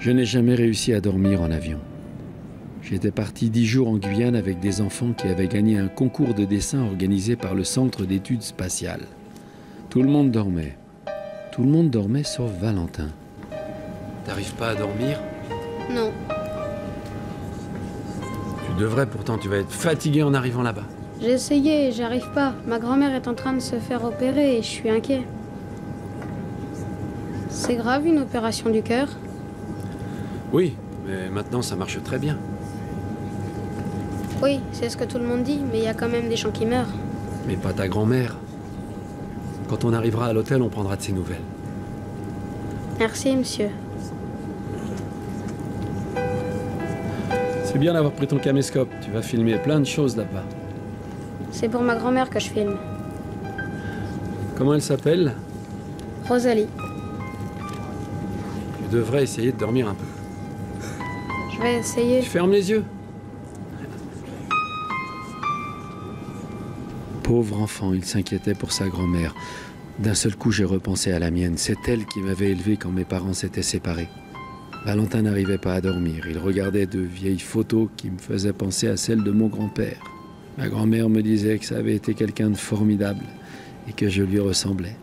Je n'ai jamais réussi à dormir en avion. J'étais parti dix jours en Guyane avec des enfants qui avaient gagné un concours de dessin organisé par le Centre d'études spatiales. Tout le monde dormait. Tout le monde dormait sauf Valentin. T'arrives pas à dormir? Non. Tu devrais pourtant, tu vas être fatigué en arrivant là-bas. J'ai essayé, j'arrive pas. Ma grand-mère est en train de se faire opérer et je suis inquiet. C'est grave une opération du cœur? Oui, mais maintenant ça marche très bien. Oui, c'est ce que tout le monde dit, mais il y a quand même des gens qui meurent. Mais pas ta grand-mère. Quand on arrivera à l'hôtel, on prendra de ses nouvelles. Merci, monsieur. C'est bien d'avoir pris ton caméscope. Tu vas filmer plein de choses là-bas. C'est pour ma grand-mère que je filme. Comment elle s'appelle? Rosalie. Tu devrais essayer de dormir un peu. Je vais essayer. Tu fermes les yeux. Pauvre enfant, il s'inquiétait pour sa grand-mère. D'un seul coup, j'ai repensé à la mienne. C'est elle qui m'avait élevé quand mes parents s'étaient séparés. Valentin n'arrivait pas à dormir. Il regardait de vieilles photos qui me faisaient penser à celles de mon grand-père. Ma grand-mère me disait que ça avait été quelqu'un de formidable et que je lui ressemblais.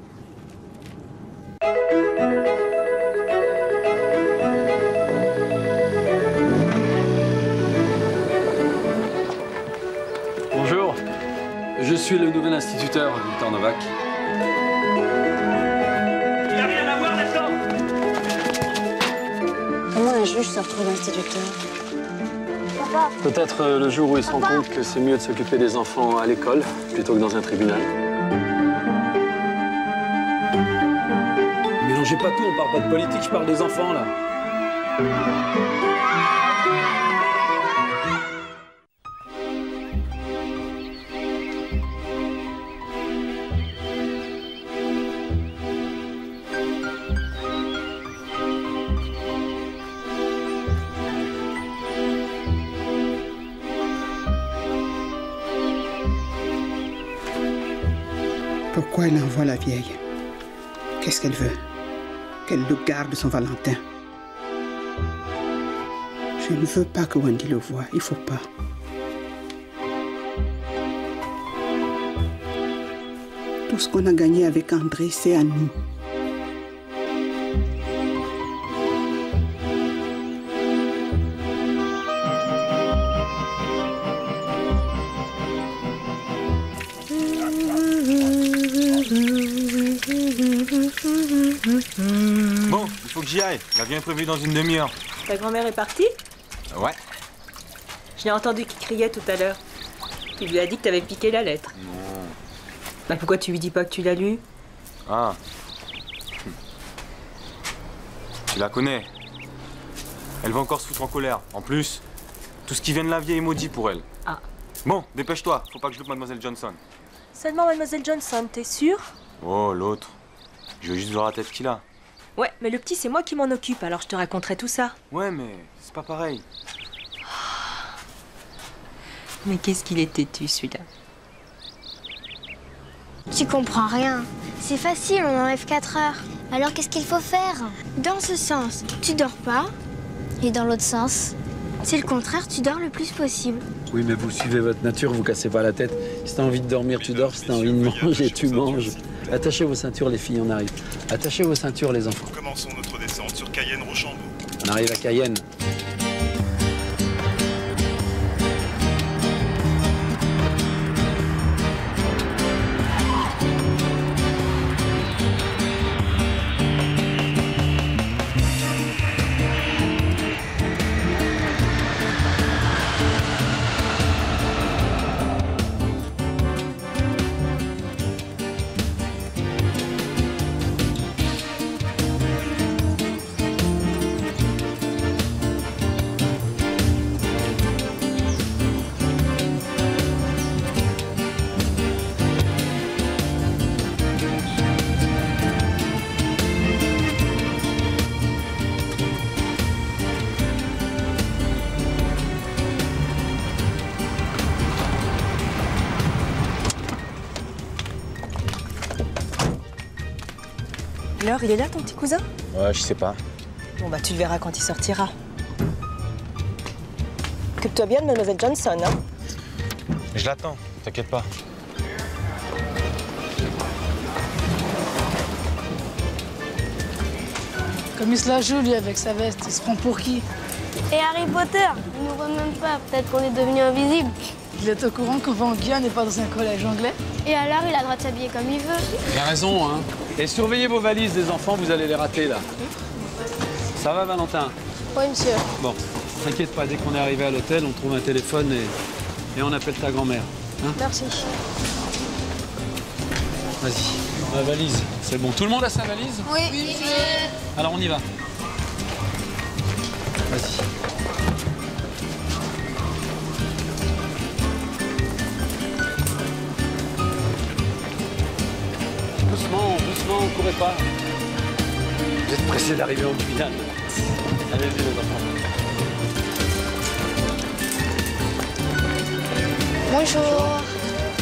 Suis le nouvel instituteur, Victor Novak. Il a rien à voir là-dedans Comment un juge se retrouve instituteur Peut-être euh, le jour où il se rend compte que c'est mieux de s'occuper des enfants à l'école plutôt que dans un tribunal. Mélangez pas tout, on parle pas de politique, je parle des enfants là. Elle envoie la vieille Qu'est-ce qu'elle veut? Qu'elle le garde son Valentin. Je ne veux pas que Wendy le voie, il faut pas. Tout ce qu'on a gagné avec André, c'est à nous. Que j'y aille. L'avion est prévu dans une demi-heure. Ta grand-mère est partie Ouais. Je l'ai entendu qui criait tout à l'heure. Tu lui as dit que t'avais piqué la lettre. Non. Bah pourquoi tu lui dis pas que tu l'as lu? Ah. Tu la connais. Elle va encore se foutre en colère. En plus, tout ce qui vient de la vieille est maudit pour elle. Ah. Bon, dépêche-toi. Faut pas que je loupe Mademoiselle Johnson. Seulement Mademoiselle Johnson, t'es sûre Oh, l'autre. Je veux juste voir la tête qu'il a. Ouais, mais le petit c'est moi qui m'en occupe, alors je te raconterai tout ça. Ouais, mais c'est pas pareil. Mais qu'est-ce qu'il est têtu celui-là? Tu comprends rien. C'est facile, on enlève 4 heures. Alors qu'est-ce qu'il faut faire? Dans ce sens, tu dors pas. Et dans l'autre sens C'est le contraire, tu dors le plus possible. Oui, mais vous suivez votre nature, vous cassez pas la tête. Si t'as envie de dormir, tu dors. Si t'as envie de manger, tu manges. Attachez vos ceintures, les filles, on arrive. Attachez vos ceintures, les enfants. Commençons notre descente sur Cayenne-Rochambeau. On arrive à Cayenne. Alors, il est là ton petit cousin? Ouais, je sais pas. Bon, bah, tu le verras quand il sortira. Occupe-toi bien de Mademoiselle Johnson, hein. Je l'attends, t'inquiète pas. Comme il se la joue, lui, avec sa veste, il se prend pour qui? Et Harry Potter Il nous voit même pas. Peut-être qu'on est devenu invisible. Il est au courant qu'on va en Guyane et pas dans un collège anglais Et alors, il a le droit de s'habiller comme il veut. Il a raison, hein. Et surveillez vos valises des enfants, vous allez les rater, là. Ça va, Valentin Oui, monsieur. Bon, t'inquiète pas, dès qu'on est arrivé à l'hôtel, on trouve un téléphone et, et on appelle ta grand-mère. Hein Merci. Vas-y, ma valise, c'est bon. Tout le monde a sa valise? Oui. Alors on y va. Vas-y. Pas. Vous êtes pressés d'arriver en Guyane. Allez-y les enfants. Bonjour.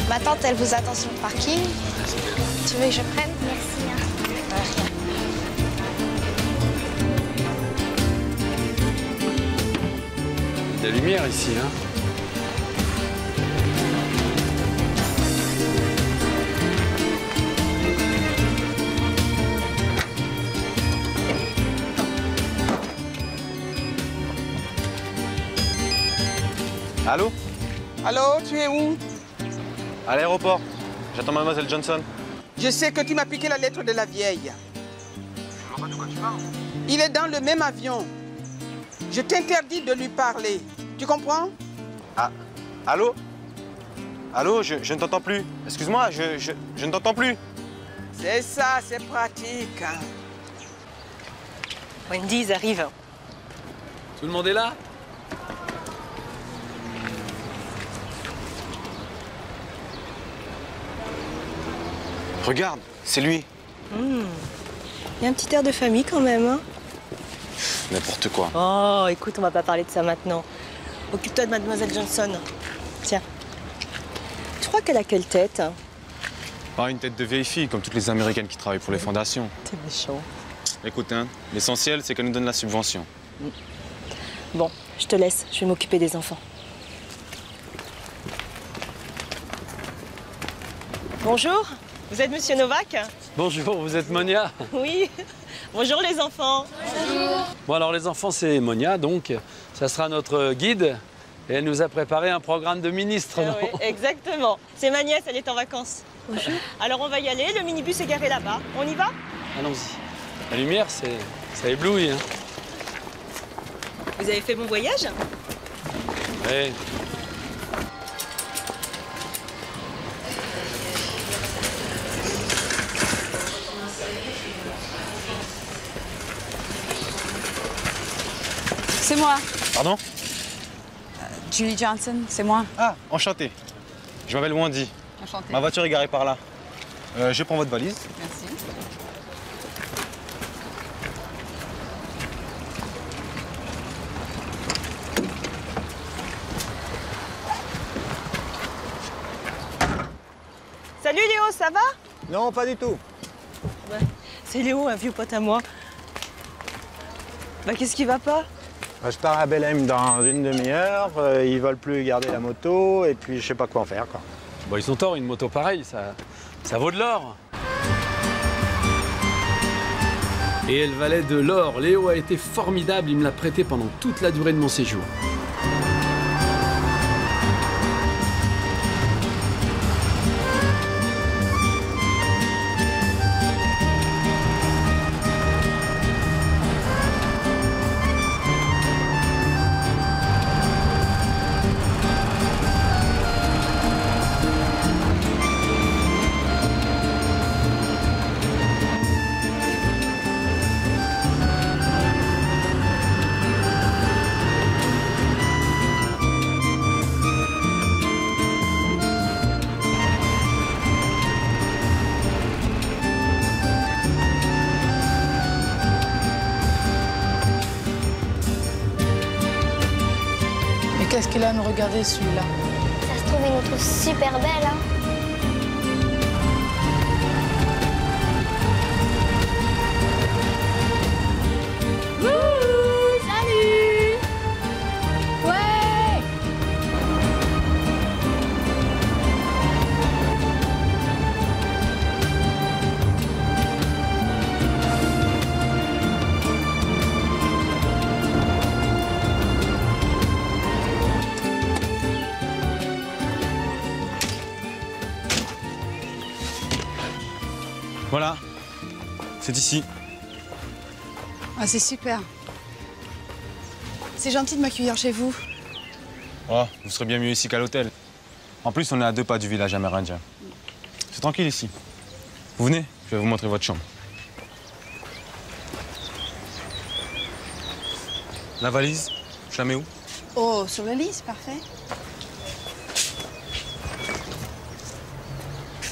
Ma tante, elle vous attend sur le parking. Tu veux que je prenne? Merci. hein. La lumière ici, hein. Allô Allô, tu es où À l'aéroport. J'attends Mademoiselle Johnson. Je sais que tu m'as piqué la lettre de la vieille. Je vois pas de quoi tu parles. Il est dans le même avion. Je t'interdis de lui parler. Tu comprends Ah, allô Allô, je, je ne t'entends plus. Excuse-moi, je, je, je ne t'entends plus. C'est ça, c'est pratique. Wendy, ils arrivent. Tout le monde est là? Regarde, c'est lui. Il y a un petit air de famille quand même, hein. N'importe quoi. Oh, écoute, on va pas parler de ça maintenant. Occupe-toi de Mademoiselle Johnson. Tiens. Tu crois qu'elle a quelle tête hein? Pas une tête de vieille fille comme toutes les Américaines qui travaillent pour les fondations. T'es méchant. Écoute, hein, l'essentiel, c'est qu'elle nous donne la subvention. Bon, je te laisse. Je vais m'occuper des enfants. Bonjour. Vous êtes Monsieur Novak Bonjour, vous êtes Monia Oui. Bonjour les enfants. Bon alors les enfants, c'est Monia, donc ça sera notre guide. Et elle nous a préparé un programme de ministre, Ah oui, exactement. C'est ma nièce, elle est en vacances. Bonjour. Alors on va y aller, le minibus est garé là-bas. On y va Allons-y. La lumière, c'est, ça éblouit. Hein. Vous avez fait mon voyage Ouais. C'est moi, Pardon Julie Johnson, c'est moi. Ah, enchanté. Je m'appelle Wendy. Enchantée. Ma voiture est garée par là. Euh, je prends votre valise. Merci. Salut Léo, ça va? Non, pas du tout. C'est Léo, un vieux pote à moi. Bah qu'est-ce qui va pas? Euh, Je pars à Belém dans une demi-heure. euh, ils veulent plus garder la moto et puis je sais pas quoi en faire. Quoi. Bon, ils ont tort, une moto pareille, ça, ça vaut de l'or. Et elle valait de l'or. Léo a été formidable, il me l'a prêté pendant toute la durée de mon séjour. Nous C'est ici. Ah, c'est super. C'est gentil de m'accueillir chez vous. Oh, vous serez bien mieux ici qu'à l'hôtel. En plus, on est à deux pas du village amérindien. C'est tranquille ici. Vous venez, je vais vous montrer votre chambre. La valise, je la mets où? Oh, sur le lit, c'est parfait.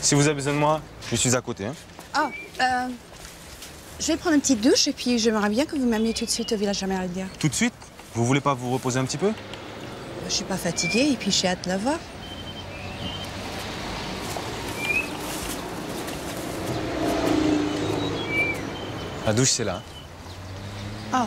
Si vous avez besoin de moi, je suis à côté. hein. Ah, euh, je vais prendre une petite douche et puis j'aimerais bien que vous m'ameniez tout de suite au village amérindien. Tout de suite Vous voulez pas vous reposer un petit peu? Je suis pas fatiguée et puis j'ai hâte de la voir. La douche, c'est là. Ah.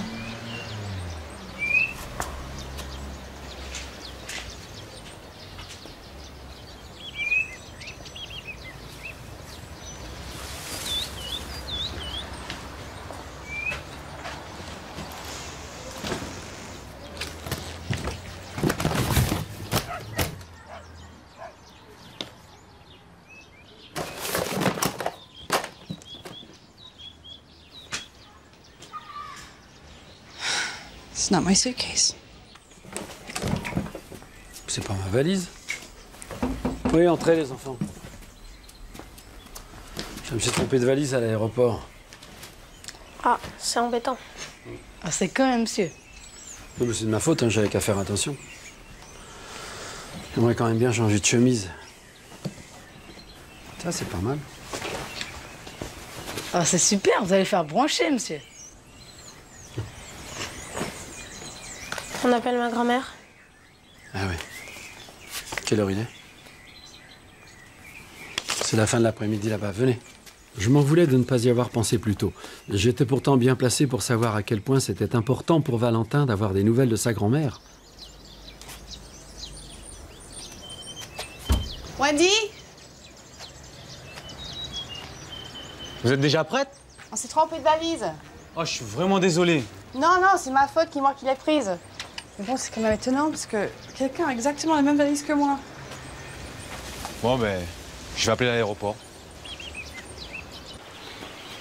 My suitcase. C'est pas ma valise. Oui, entrez les enfants. Je me suis trompé de valise à l'aéroport. Ah, c'est embêtant. Ah, c'est quand même, monsieur. Oui, mais c'est de ma faute, hein, j'avais qu'à faire attention. J'aimerais quand même bien changer de chemise. Ça, c'est pas mal. Ah, c'est super, vous allez faire brancher, monsieur. On appelle ma grand-mère. Ah ouais. Quelle heure il est? C'est la fin de l'après-midi là-bas. Venez. Je m'en voulais de ne pas y avoir pensé plus tôt. J'étais pourtant bien placé pour savoir à quel point c'était important pour Valentin d'avoir des nouvelles de sa grand-mère. Wendy? Vous êtes déjà prête? On s'est trompé de valise. Oh, je suis vraiment désolé. Non, non, c'est ma faute qui moi qui l'ai prise. Mais bon, c'est quand même étonnant parce que quelqu'un a exactement la même valise que moi. Bon, ben, je vais appeler l'aéroport.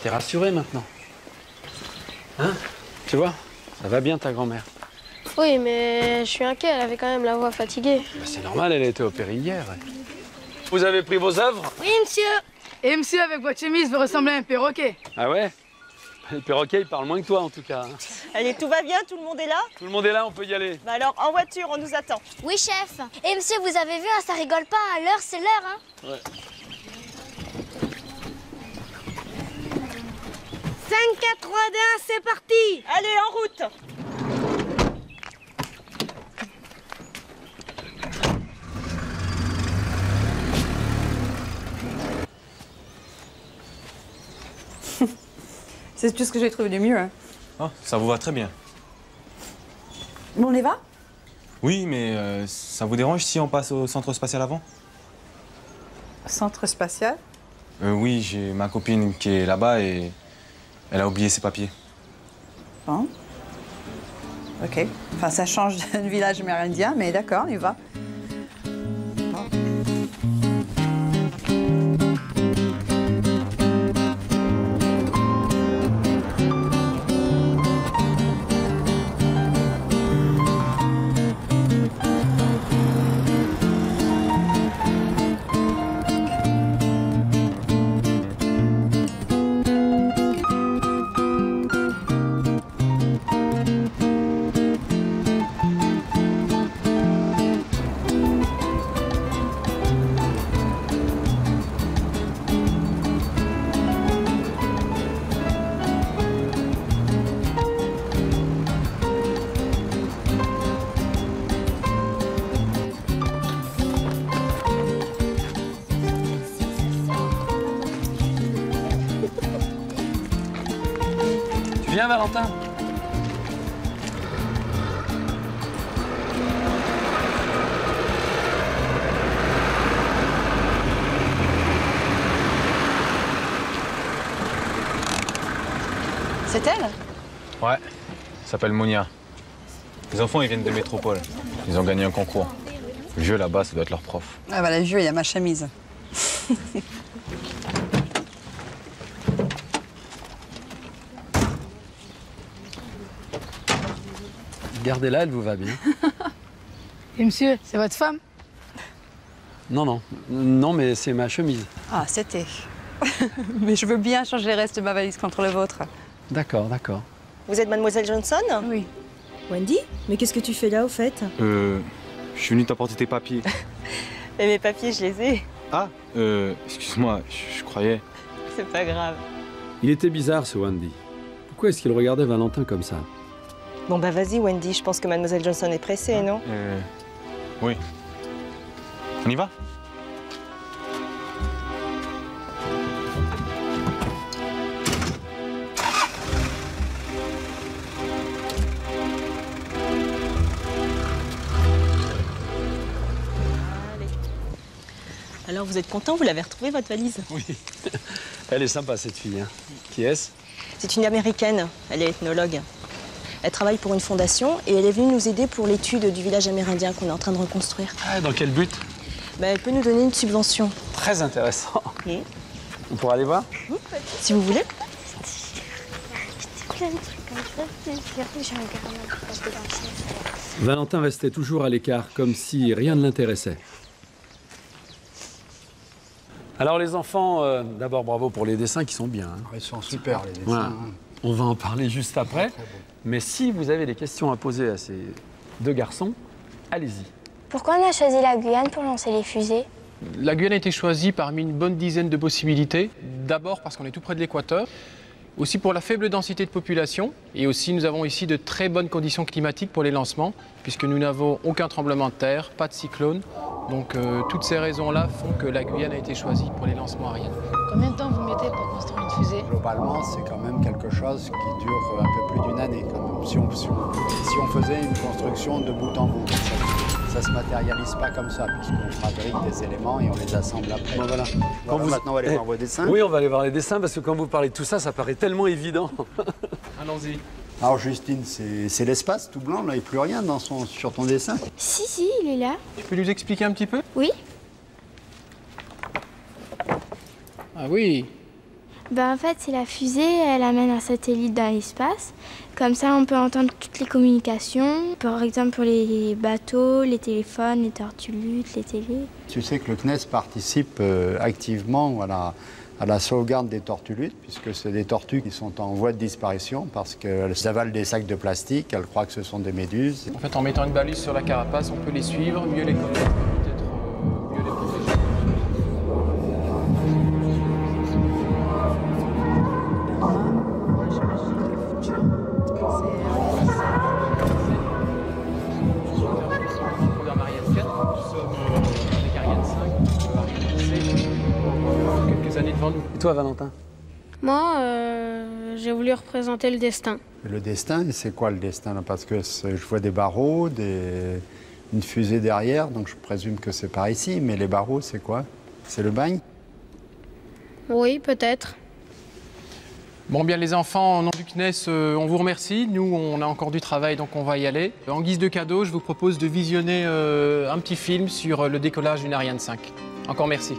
T'es rassuré maintenant? Hein? Tu vois Ça va bien ta grand-mère. Oui, mais je suis inquiet, elle avait quand même la voix fatiguée. Bah, c'est normal, elle a été opérée hier. Vous avez pris vos œuvres? Oui, monsieur Et monsieur, avec votre chemise, vous ressemblez à un perroquet. Ah ouais? Le perroquet, il parle moins que toi en tout cas. hein. Allez, tout va bien Tout le monde est là? Tout le monde est là, on peut y aller. Bah alors, en voiture, on nous attend. Oui, chef. Et monsieur, vous avez vu, hein, ça rigole pas. L'heure, c'est l'heure, hein. Ouais. 5, 4, 3, 2, 1, c'est parti Allez, en route C'est tout ce que j'ai trouvé de mieux. hein. Oh, ça vous va très bien. Bon, on y va? Oui, mais euh, ça vous dérange si on passe au centre spatial avant? Centre spatial? Euh, Oui, j'ai ma copine qui est là-bas et elle a oublié ses papiers. Bon. Ok. Enfin, ça change d'un village amérindien, mais d'accord, on y va. s'appelle Mounia. Les enfants, ils viennent de métropole. Ils ont gagné un concours. Le vieux là-bas, ça doit être leur prof. Ah bah, le vieux, il y a ma chemise. Gardez-la, elle vous va bien. Et monsieur, c'est votre femme? Non, non. Non, mais c'est ma chemise. Ah, c'était. mais je veux bien changer le reste de ma valise contre le vôtre. D'accord, d'accord. Vous êtes mademoiselle Johnson Oui. Wendy Mais qu'est-ce que tu fais là, au fait? Euh. Je suis venu t'apporter tes papiers. Et mes papiers, je les ai. Ah Euh. Excuse-moi, je, je croyais. C'est pas grave. Il était bizarre, ce Wendy. Pourquoi est-ce qu'il regardait Valentin comme ça? Bon, bah vas-y, Wendy, je pense que mademoiselle Johnson est pressée, non? Euh. Oui. On y va? Alors, vous êtes content Vous l'avez retrouvée, votre valise? Oui. Elle est sympa, cette fille. Hein. Qui est-ce? C'est une américaine. Elle est ethnologue. Elle travaille pour une fondation et elle est venue nous aider pour l'étude du village amérindien qu'on est en train de reconstruire. Ah, dans quel but? Bah, elle peut nous donner une subvention. Très intéressant. On pourra aller voir? Si vous voulez. Valentin restait toujours à l'écart, comme si rien ne l'intéressait. Alors les enfants, euh, d'abord bravo pour les dessins qui sont bien. hein. Ils sont super, les dessins. Voilà. hein. On va en parler juste après. Mais si vous avez des questions à poser à ces deux garçons, allez-y. Pourquoi on a choisi la Guyane pour lancer les fusées? La Guyane a été choisie parmi une bonne dizaine de possibilités. D'abord parce qu'on est tout près de l'équateur, aussi pour la faible densité de population, et aussi nous avons ici de très bonnes conditions climatiques pour les lancements, puisque nous n'avons aucun tremblement de terre, pas de cyclone. Donc euh, toutes ces raisons-là font que la Guyane a été choisie pour les lancements aériens. Combien de temps vous mettez pour construire une fusée? Globalement, c'est quand même quelque chose qui dure un peu plus d'une année. Quand même. Si, on, si on- si on faisait une construction de bout en bout, ça ne se matérialise pas comme ça, puisqu'on fabrique des éléments et on les assemble après. Bon, voilà. Voilà, maintenant, on va aller Eh, voir vos dessins. Oui, on va aller voir les dessins parce que quand vous parlez de tout ça, ça paraît tellement évident. Allons-y. Alors, Justine, c'est l'espace tout blanc, là, il n'y a plus rien dans son, sur ton dessin. Si, si, il est là. Tu peux nous expliquer un petit peu? Oui. Ah oui. Ben, en fait, c'est la fusée, elle amène un satellite dans l'espace. Comme ça, on peut entendre toutes les communications. Par exemple, pour les bateaux, les téléphones, les tortuluttes, les télés. Tu sais que le CNES participe euh, activement à la, à la sauvegarde des tortuluttes, puisque c'est des tortues qui sont en voie de disparition parce qu'elles avalent des sacs de plastique, elles croient que ce sont des méduses. En fait, en mettant une balise sur la carapace, on peut les suivre, mieux les connaître, peut-être euh, mieux les protéger. Devant nous. Et toi, Valentin Moi, euh, j'ai voulu représenter le destin. Le destin, c'est quoi le destin là? Parce que je vois des barreaux, des... une fusée derrière, donc je présume que c'est par ici, mais les barreaux, c'est quoi? C'est le bagne? Oui, peut-être. Bon bien les enfants, au nom du CNES, euh, on vous remercie. Nous, on a encore du travail, donc on va y aller. En guise de cadeau, je vous propose de visionner euh, un petit film sur le décollage d'une Ariane 5. Encore merci.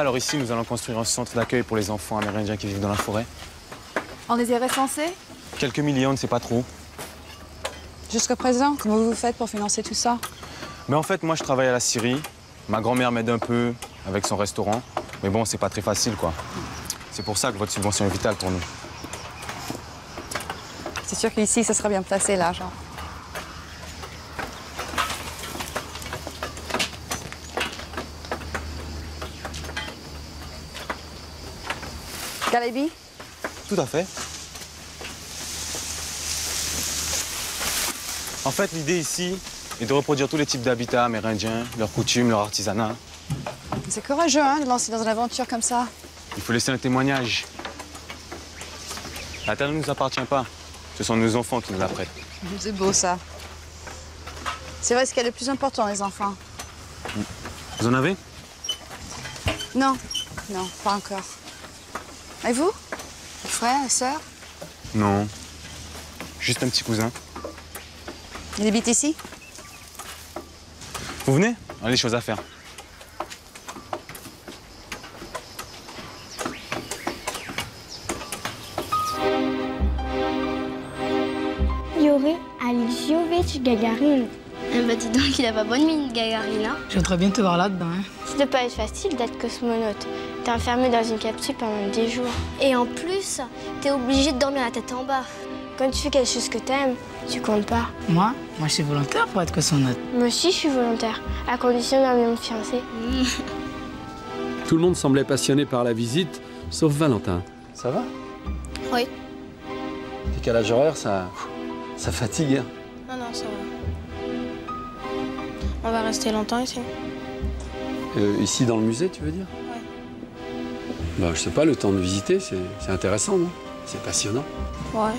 Alors ici, nous allons construire un centre d'accueil pour les enfants amérindiens qui vivent dans la forêt. On les a recensés Quelques millions, c'est pas trop. Jusqu'à présent, comment vous faites pour financer tout ça? Mais en fait, moi, je travaille à la Syrie. Ma grand-mère m'aide un peu avec son restaurant. Mais bon, c'est pas très facile, quoi. C'est pour ça que votre subvention est vitale pour nous. C'est sûr qu'ici, ça sera bien placé, l'argent. Tout à fait. En fait, l'idée ici est de reproduire tous les types d'habitats amérindiens, leurs coutumes, leur artisanat. C'est courageux, hein, de lancer dans une aventure comme ça. Il faut laisser un témoignage. La terre ne nous appartient pas. Ce sont nos enfants qui nous la prêtent. C'est beau, ça. C'est vrai ce qui est le plus important, les enfants. Vous en avez? Non, non, pas encore. Et vous? Frère, sœur Non. Juste un petit cousin. Il habite ici? Vous venez? On a des choses à faire. Yuri Aljovic Gagarin. Eh bah dis donc, il a pas bonne mine, Gagarine. Hein J'aimerais bien te voir là-dedans. Hein. Ça doit pas être facile d'être cosmonaute. T'es enfermé dans une capsule pendant 10 jours. Et en plus, t'es obligé de dormir la tête en bas. Quand tu fais quelque chose que t'aimes, tu comptes pas. Moi, moi je suis volontaire pour être cosmonaute. Moi aussi, je suis volontaire, à condition d'amener mon fiancé. Tout le monde semblait passionné par la visite, sauf Valentin. Ça va? Oui. Décalage horaire, ça, ça fatigue. hein. Non, non, ça va. On va rester longtemps ici. Euh, ici dans le musée, tu veux dire? Bah, je sais pas, le temps de visiter, c'est intéressant, non? C'est passionnant. Ouais.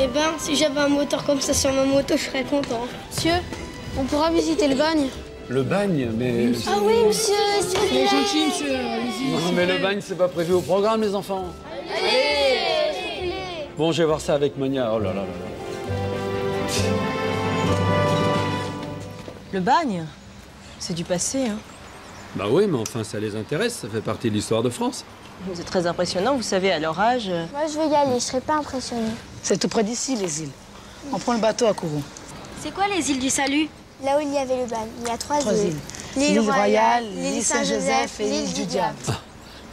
Eh ben, si j'avais un moteur comme ça sur ma moto, je serais content. Monsieur, on pourra visiter le bagne Le bagne, mais... Ah oui, monsieur, s'il vous plaît. gentil, monsieur. Allez-y. Non, mais le bagne, c'est pas prévu au programme, les enfants. Bon, je vais voir ça avec Monia. Oh là là là là. Le bagne C'est du passé, hein. Bah oui, mais enfin, ça les intéresse, ça fait partie de l'histoire de France. Vous êtes très impressionnant, vous savez, à leur âge. euh, Moi, je vais y aller, je serai pas impressionnée. C'est tout près d'ici, les îles. On prend le bateau à Kourou. C'est quoi les îles du Salut? Là où il y avait le bagne, il y a trois, Trois îles. L'île Royale, l'île Saint-Joseph et l'île du Diable.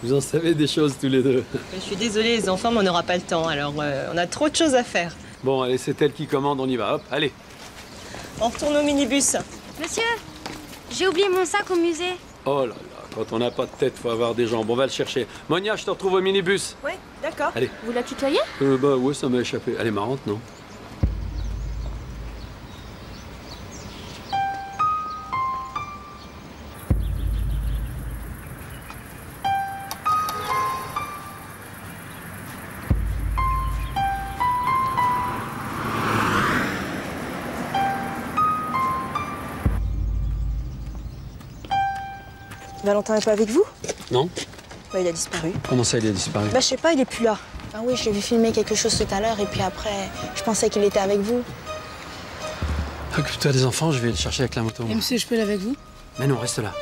Vous en savez des choses tous les deux. Je suis désolée, les enfants, mais on n'aura pas le temps. Alors, euh, on a trop de choses à faire. Bon, allez, c'est elle qui commande, on y va. Hop, allez. On retourne au minibus. Monsieur, j'ai oublié mon sac au musée. Oh là là, quand on n'a pas de tête, faut avoir des jambes. On va le chercher. Monia, je te retrouve au minibus. Oui, d'accord. Allez. Vous la tutoyez? Euh, bah ouais, ça m'a échappé. Elle est marrante, non? Valentin n'est pas avec vous? Non Bah, il a disparu. Comment ça, il a disparu? Bah, je sais pas, il est plus là. Ah oui, j'ai vu filmer quelque chose tout à l'heure et puis après, je pensais qu'il était avec vous. Occupe-toi des enfants, je vais le chercher avec la moto. Et monsieur, je peux aller avec vous? Mais non, reste là.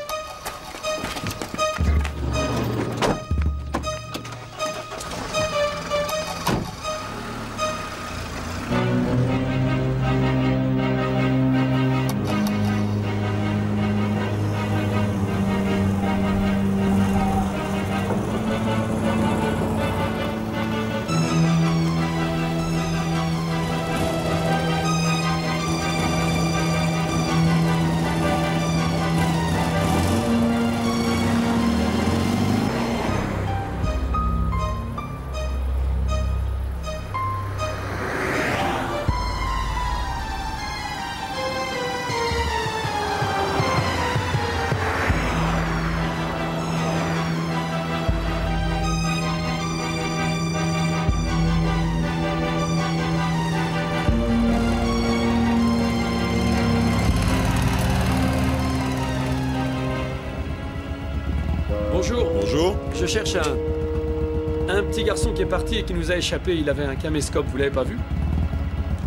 Je cherche un. Un petit garçon qui est parti et qui nous a échappé. Il avait un caméscope, vous l'avez pas vu?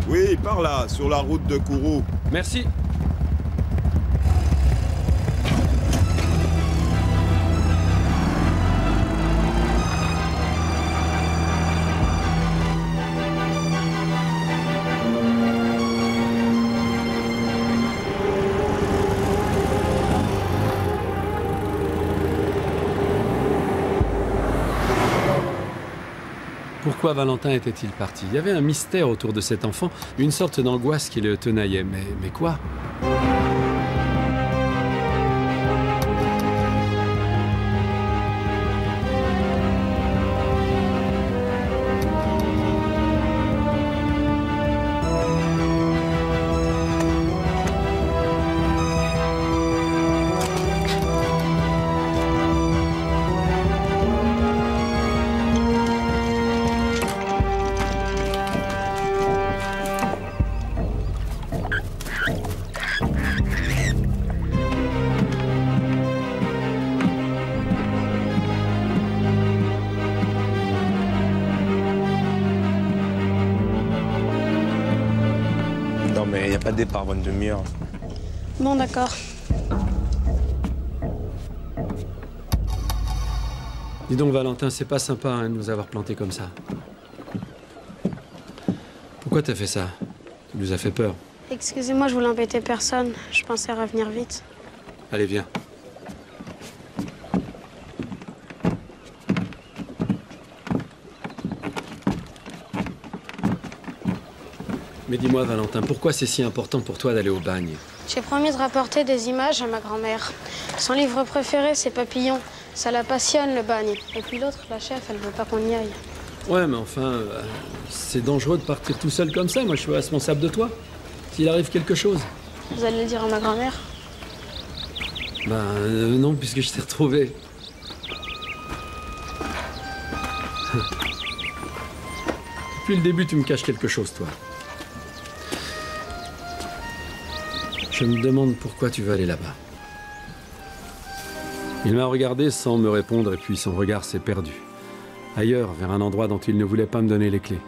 Oui, par là, sur la route de Kourou. Merci. Valentin était-il parti? Il y avait un mystère autour de cet enfant, une sorte d'angoisse qui le tenaillait. Mais quoi? Départ avant une demi-heure. Bon, d'accord. Dis donc Valentin, c'est pas sympa hein, de nous avoir plantés comme ça. Pourquoi t'as fait ça? Tu nous as fait peur. Excusez-moi, je voulais embêter personne. Je pensais revenir vite. Allez, viens. Mais dis-moi Valentin, pourquoi c'est si important pour toi d'aller au bagne J'ai promis de rapporter des images à ma grand-mère. Son livre préféré, c'est Papillon. Ça la passionne, le bagne. Et puis l'autre, la chef, elle veut pas qu'on y aille. Ouais, mais enfin, euh, c'est dangereux de partir tout seul comme ça. Moi, je suis responsable de toi. S'il arrive quelque chose. Vous allez le dire à ma grand-mère Ben euh, non, puisque je t'ai retrouvé. Depuis le début, tu me caches quelque chose, toi. Je me demande pourquoi tu veux aller là-bas. Il m'a regardé sans me répondre et puis son regard s'est perdu. Ailleurs, vers un endroit dont il ne voulait pas me donner les clés.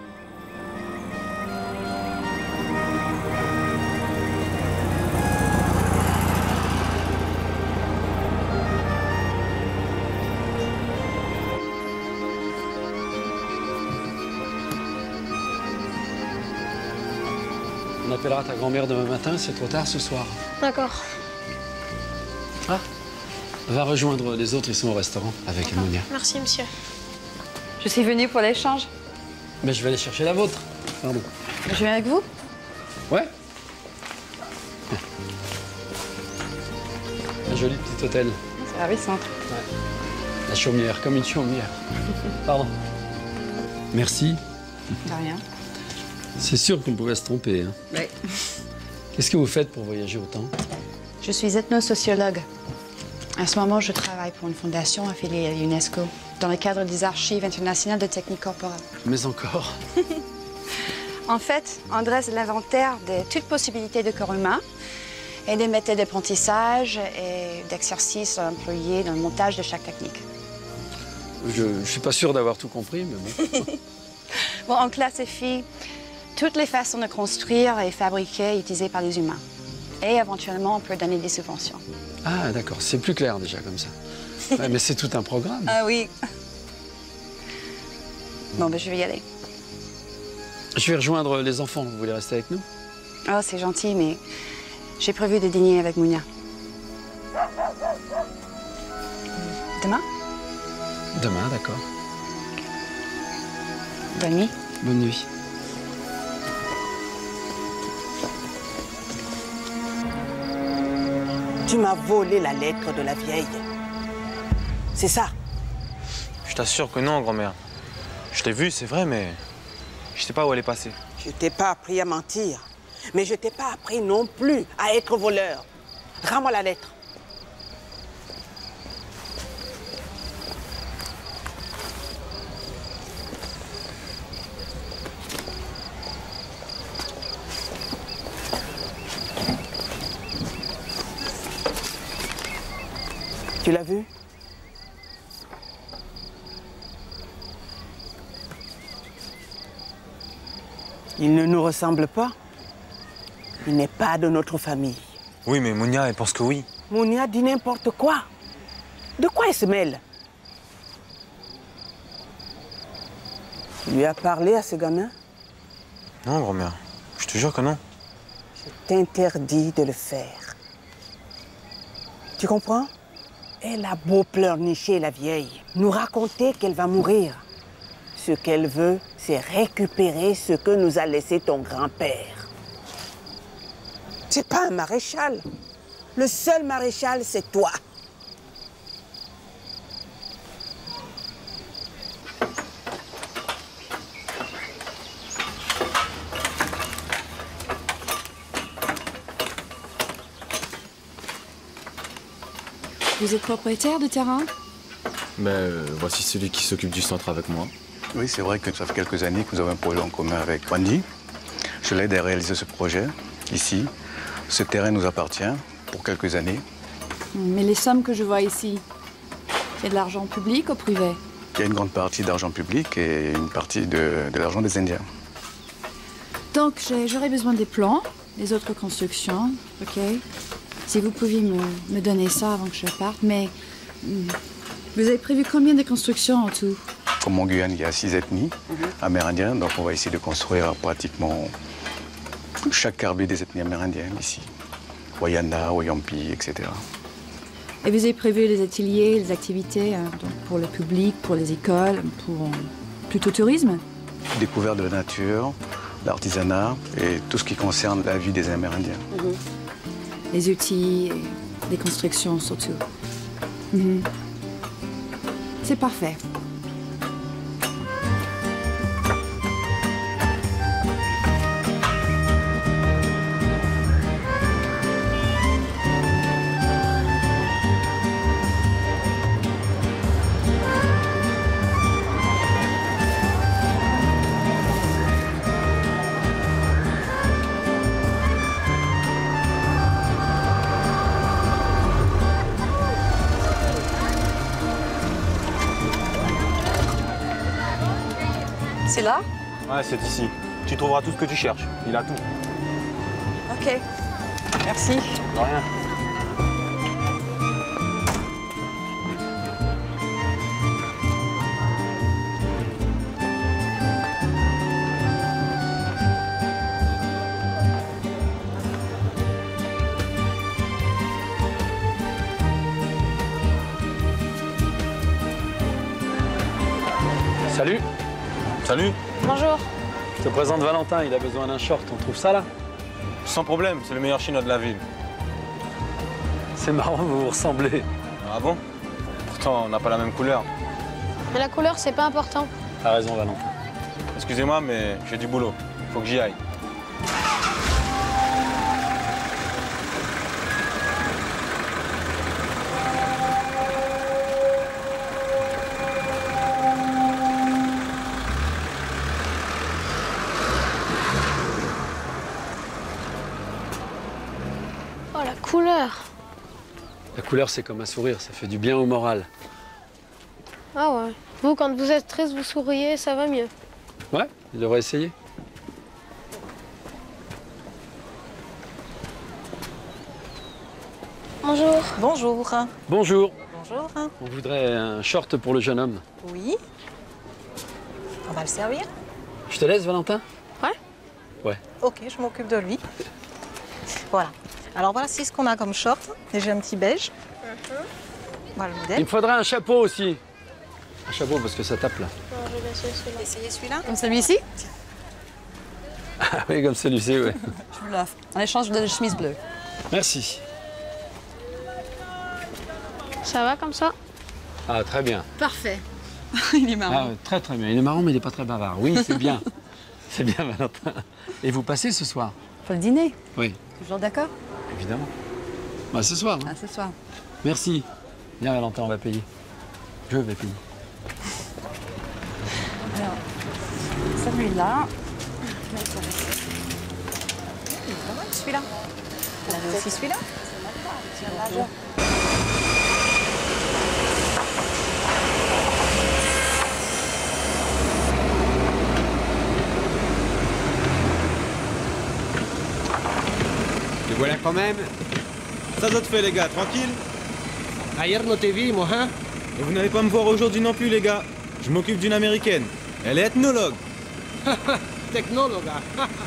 Ta grand-mère demain matin, c'est trop tard ce soir. D'accord. Ah Va rejoindre les autres, ils sont au restaurant avec Monia. Merci, monsieur. Je suis venue pour l'échange. Mais je vais aller chercher la vôtre. Pardon. Je viens avec vous Ouais Un joli petit hôtel. C'est ravissant. Ouais. La chaumière, comme une chaumière. Pardon. Merci. De rien. C'est sûr qu'on pouvait se tromper. Hein. Oui. Qu'est-ce que vous faites pour voyager autant? Je suis ethnosociologue. En ce moment, je travaille pour une fondation affiliée à l'UNESCO dans le cadre des archives internationales de techniques corporelles. Mais encore. En fait, on dresse l'inventaire de toutes possibilités de corps humain et des méthodes d'apprentissage et d'exercices employés dans le montage de chaque technique. Je, je suis pas sûr d'avoir tout compris, mais bon. Bon, on classifie toutes les façons de construire et fabriquer utilisées par les humains. Et éventuellement, on peut donner des subventions. Ah, d'accord, c'est plus clair déjà comme ça. Ouais, mais c'est tout un programme. Ah oui. Bon, ben, je vais y aller. Je vais rejoindre les enfants. Vous voulez rester avec nous? Oh, c'est gentil, mais j'ai prévu de dîner avec Mounia. Demain? Demain, d'accord. Bonne nuit. Bonne nuit. Tu m'as volé la lettre de la vieille. C'est ça. Je t'assure que non, grand-mère. Je l'ai vue, c'est vrai, mais je sais pas où elle est passée. Je t'ai pas appris à mentir. Mais je t'ai pas appris non plus à être voleur. Rends-moi la lettre. Vu Il ne nous ressemble pas. Il n'est pas de notre famille. Oui, mais Monia, elle pense que oui. Monia dit n'importe quoi. De quoi elle se mêle Tu lui as parlé à ce gamin Non, grand-mère. Je te jure que non. T'interdis de le faire. Tu comprends? Elle a beau pleurnicher, la vieille, nous raconter qu'elle va mourir. Ce qu'elle veut, c'est récupérer ce que nous a laissé ton grand-père. C'est pas un maréchal. Le seul maréchal, c'est toi. Vous êtes propriétaire de terrain? Ben, euh, voici celui qui s'occupe du centre avec moi. Oui, c'est vrai que ça fait quelques années que nous avons un projet en commun avec Wendy. Je l'aide à réaliser ce projet ici. Ce terrain nous appartient pour quelques années. Mais les sommes que je vois ici, c'est de l'argent public ou privé? Il y a une grande partie d'argent public et une partie de, de l'argent des Indiens. Donc j'aurais besoin des plans, des autres constructions, ok? Si vous pouviez me, me donner ça avant que je parte, mais hmm, vous avez prévu combien de constructions en tout? Comme en Guyane, il y a six ethnies amérindiennes, donc on va essayer de construire pratiquement chaque carbi des ethnies amérindiennes ici. Wayana, Wayampi, etc. Et vous avez prévu les ateliers, les activités euh, donc pour le public, pour les écoles, pour euh, plutôt tourisme? Découverte de la nature, l'artisanat et tout ce qui concerne la vie des Amérindiens. Les outils, les constructions surtout. Mhm. C'est parfait. C'est ici. Tu trouveras tout ce que tu cherches. Il a tout. Ok. Merci. De rien. Salut Salut. Je te présente Valentin, il a besoin d'un short, on trouve ça là Sans problème, c'est le meilleur chinois de la ville. C'est marrant, vous vous ressemblez. Ah bon? Pourtant, on n'a pas la même couleur. Mais la couleur, c'est pas important. T'as raison Valentin. Excusez-moi, mais j'ai du boulot. Faut que j'y aille. Couleur c'est comme un sourire, ça fait du bien au moral. Ah ouais. Vous, quand vous êtes triste, vous souriez, ça va mieux. Ouais, il devrait essayer. Bonjour. Bonjour. Bonjour, Bonjour. on voudrait un short pour le jeune homme. Oui. On va le servir Je te laisse Valentin? Ouais. Ouais. Ok, je m'occupe de lui. Voilà. Alors voici ce qu'on a comme short. Et j'ai un petit beige. Voilà le Il me faudrait un chapeau aussi. Un chapeau parce que ça tape là. Essayez celui-là. Comme celui-ci? Ah oui, comme celui-ci, oui. Je vous l'offre. En échange, je vous donne une chemise bleue. Merci. Ça va comme ça? Ah, très bien. Parfait. Il est Ah, marrant. ouais, très très bien. Il est marrant, mais il n'est pas très bavard. Oui, c'est bien. c'est bien, Valentin. Et vous passez ce soir? Pour le dîner. Oui, Toujours d'accord? Évidemment. Bah, ce soir. hein. Ah, ce soir. Merci. Viens Valentin, on va payer. Je vais payer. Celui-là. Celui-là. On avait aussi celui-là. Te voilà quand même. Ça, ça te fait, les gars, tranquille Ailleurs, no te vi, moi, hein Et vous n'allez pas me voir aujourd'hui non plus, les gars. Je m'occupe d'une américaine. Elle est ethnologue. Technologue. hein.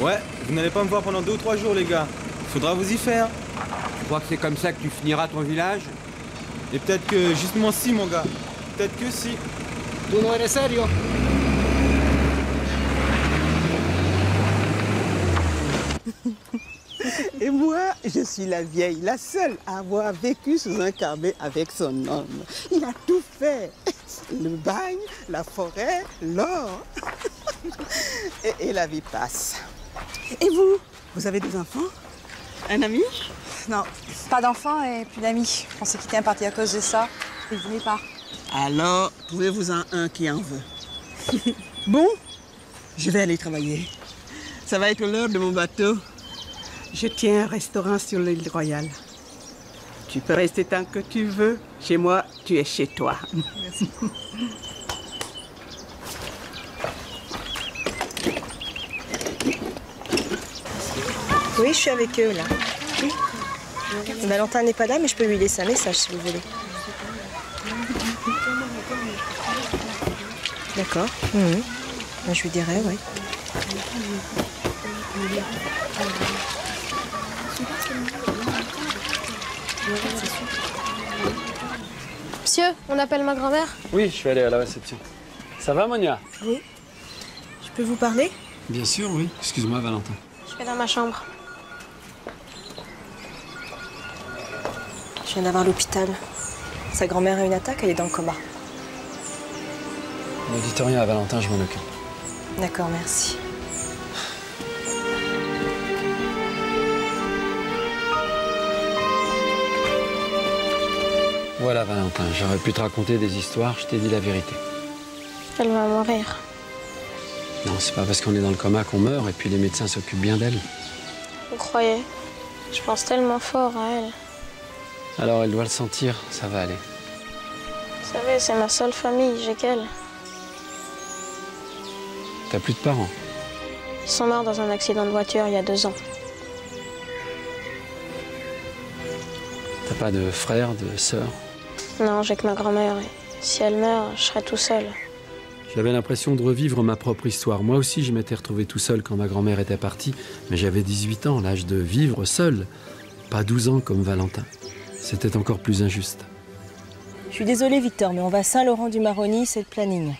Ouais, vous n'allez pas me voir pendant deux ou trois jours, les gars. Faudra vous y faire. Tu crois que c'est comme ça que tu finiras ton village? Et peut-être que, justement, si, mon gars. Peut-être que si. Tu no eres serio? Moi, je suis la vieille, la seule à avoir vécu sous un carnet avec son homme. Il a tout fait. Le bagne, la forêt, l'or. Et, et la vie passe. Et vous Vous avez des enfants? Un ami? Non, pas d'enfant et plus d'amis. On s'est quitté un parti à cause de ça. Il voulait pas. Alors, trouvez-vous-en un qui en veut. bon, je vais aller travailler. Ça va être l'heure de mon bateau. Je tiens un restaurant sur l'île Royale. Tu peux rester tant que tu veux. Chez moi, tu es chez toi. Oui, je suis avec eux là. Valentin n'est pas là, mais je peux lui laisser un message si vous voulez. D'accord. Ben, je lui dirai, oui. Monsieur, on appelle ma grand-mère Oui, je suis allé à la réception. Ça va, Monia? Oui. Je peux vous parler? Bien sûr, oui. Excuse-moi, Valentin. Je vais dans ma chambre. Je viens d'avoir l'hôpital. Sa grand-mère a une attaque, elle est dans le coma. Ne dites rien à Valentin, je m'en occupe. D'accord, merci. Voilà, Valentin, j'aurais pu te raconter des histoires, je t'ai dit la vérité. Elle va mourir. Non, c'est pas parce qu'on est dans le coma qu'on meurt, et puis les médecins s'occupent bien d'elle. Vous croyez? Je pense tellement fort à elle. Alors elle doit le sentir, ça va aller. Vous savez, c'est ma seule famille, j'ai qu'elle. T'as plus de parents? Ils sont morts dans un accident de voiture il y a deux ans. T'as pas de frère, de sœur? Non, j'ai que ma grand-mère. Si elle meurt, je serai tout seul. J'avais l'impression de revivre ma propre histoire. Moi aussi, je m'étais retrouvé tout seul quand ma grand-mère était partie, mais j'avais 18 ans, l'âge de vivre seul. Pas 12 ans comme Valentin. C'était encore plus injuste. Je suis désolée, Victor, mais on va à Saint-Laurent-du-Maroni, c'est le planning.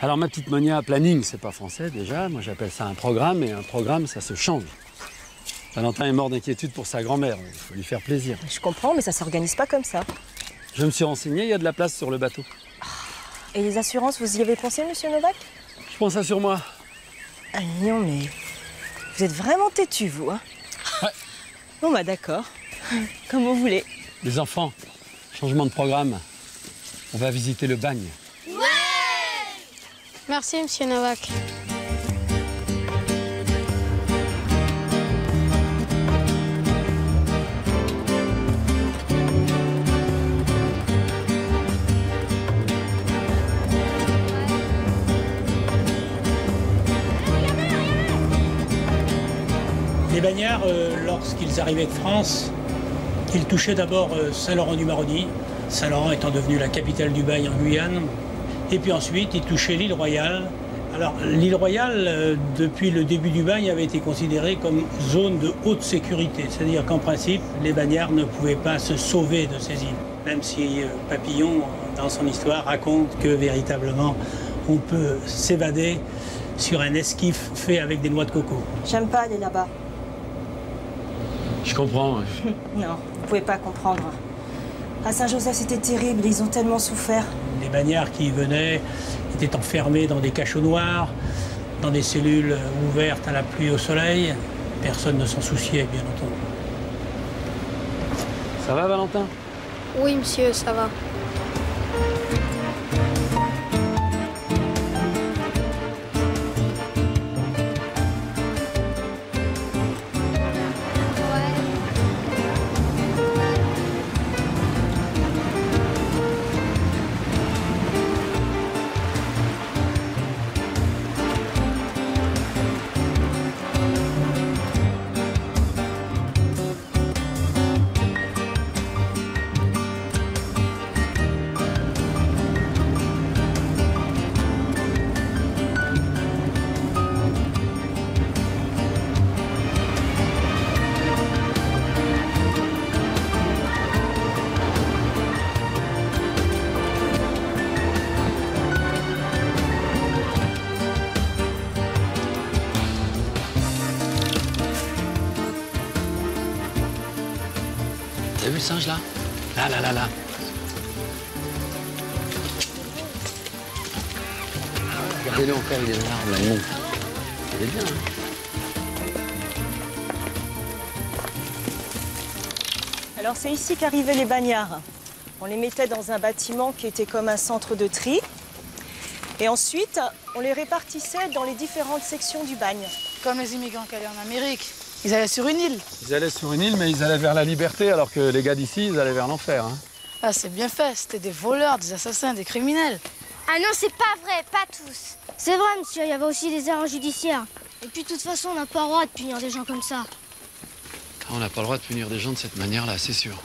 Alors ma petite Monia, planning, c'est pas français déjà. Moi j'appelle ça un programme, et un programme, ça se change. Valentin est mort d'inquiétude pour sa grand-mère. Il faut lui faire plaisir. Je comprends, mais ça s'organise pas comme ça. Je me suis renseigné, il y a de la place sur le bateau. Et les assurances, vous y avez pensé, monsieur Novak? Je prends ça sur moi. Ah non, mais vous êtes vraiment têtu, vous, hein Bon, bah d'accord. Comme vous voulez. Les enfants, changement de programme. On va visiter le bagne. Merci, monsieur Novak. Les bagnards, euh, lorsqu'ils arrivaient de France, ils touchaient d'abord euh, Saint-Laurent-du-Maroni, Saint-Laurent étant devenu la capitale du bail en Guyane. Et puis ensuite, ils touchaient l'île Royale. Alors, l'île Royale, euh, depuis le début du bagne, avait été considérée comme zone de haute sécurité. C'est-à-dire qu'en principe, les bagnards ne pouvaient pas se sauver de ces îles. Même si Papillon, dans son histoire, raconte que véritablement, on peut s'évader sur un esquif fait avec des noix de coco. J'aime pas aller là-bas. Je comprends. Non, vous pouvez pas comprendre. À Saint-Joseph, c'était terrible, ils ont tellement souffert. Les bagnards qui y venaient étaient enfermés dans des cachots noirs, dans des cellules ouvertes à la pluie au soleil. Personne ne s'en souciait, bien entendu. Ça va, Valentin? Oui, monsieur, ça va. Singe là Là, là, là, là. Regardez-le encore, est là. Il est bien. hein. Alors c'est ici qu'arrivaient les bagnards. On les mettait dans un bâtiment qui était comme un centre de tri. Et ensuite, on les répartissait dans les différentes sections du bagne. Comme les immigrants qui allaient en Amérique. Ils allaient sur une île. Ils allaient sur une île, mais ils allaient vers la liberté, alors que les gars d'ici, ils allaient vers l'enfer. hein. Ah, c'est bien fait. C'était des voleurs, des assassins, des criminels. Ah non, c'est pas vrai, pas tous. C'est vrai, monsieur, il y avait aussi des erreurs judiciaires. Et puis, de toute façon, on n'a pas le droit de punir des gens comme ça. Ah, On n'a pas le droit de punir des gens de cette manière-là, c'est sûr.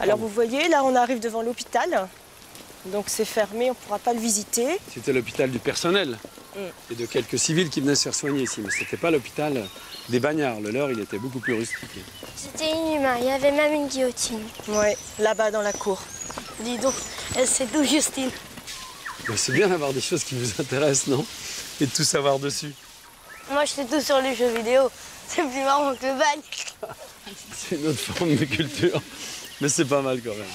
Alors vous voyez, là on arrive devant l'hôpital. Donc c'est fermé, on ne pourra pas le visiter. C'était l'hôpital du personnel et de quelques civils qui venaient se faire soigner ici. Mais c'était pas l'hôpital des bagnards. Le leur, il était beaucoup plus rustique. C'était inhumain, il y avait même une guillotine. Ouais, là-bas dans la cour. Dis donc, elle sait d'où Justine? C'est bien d'avoir des choses qui vous intéressent, non? Et de tout savoir dessus. Moi, je sais tout sur les jeux vidéo. C'est plus marrant que le bagne. C'est une autre forme de culture. Mais c'est pas mal quand même.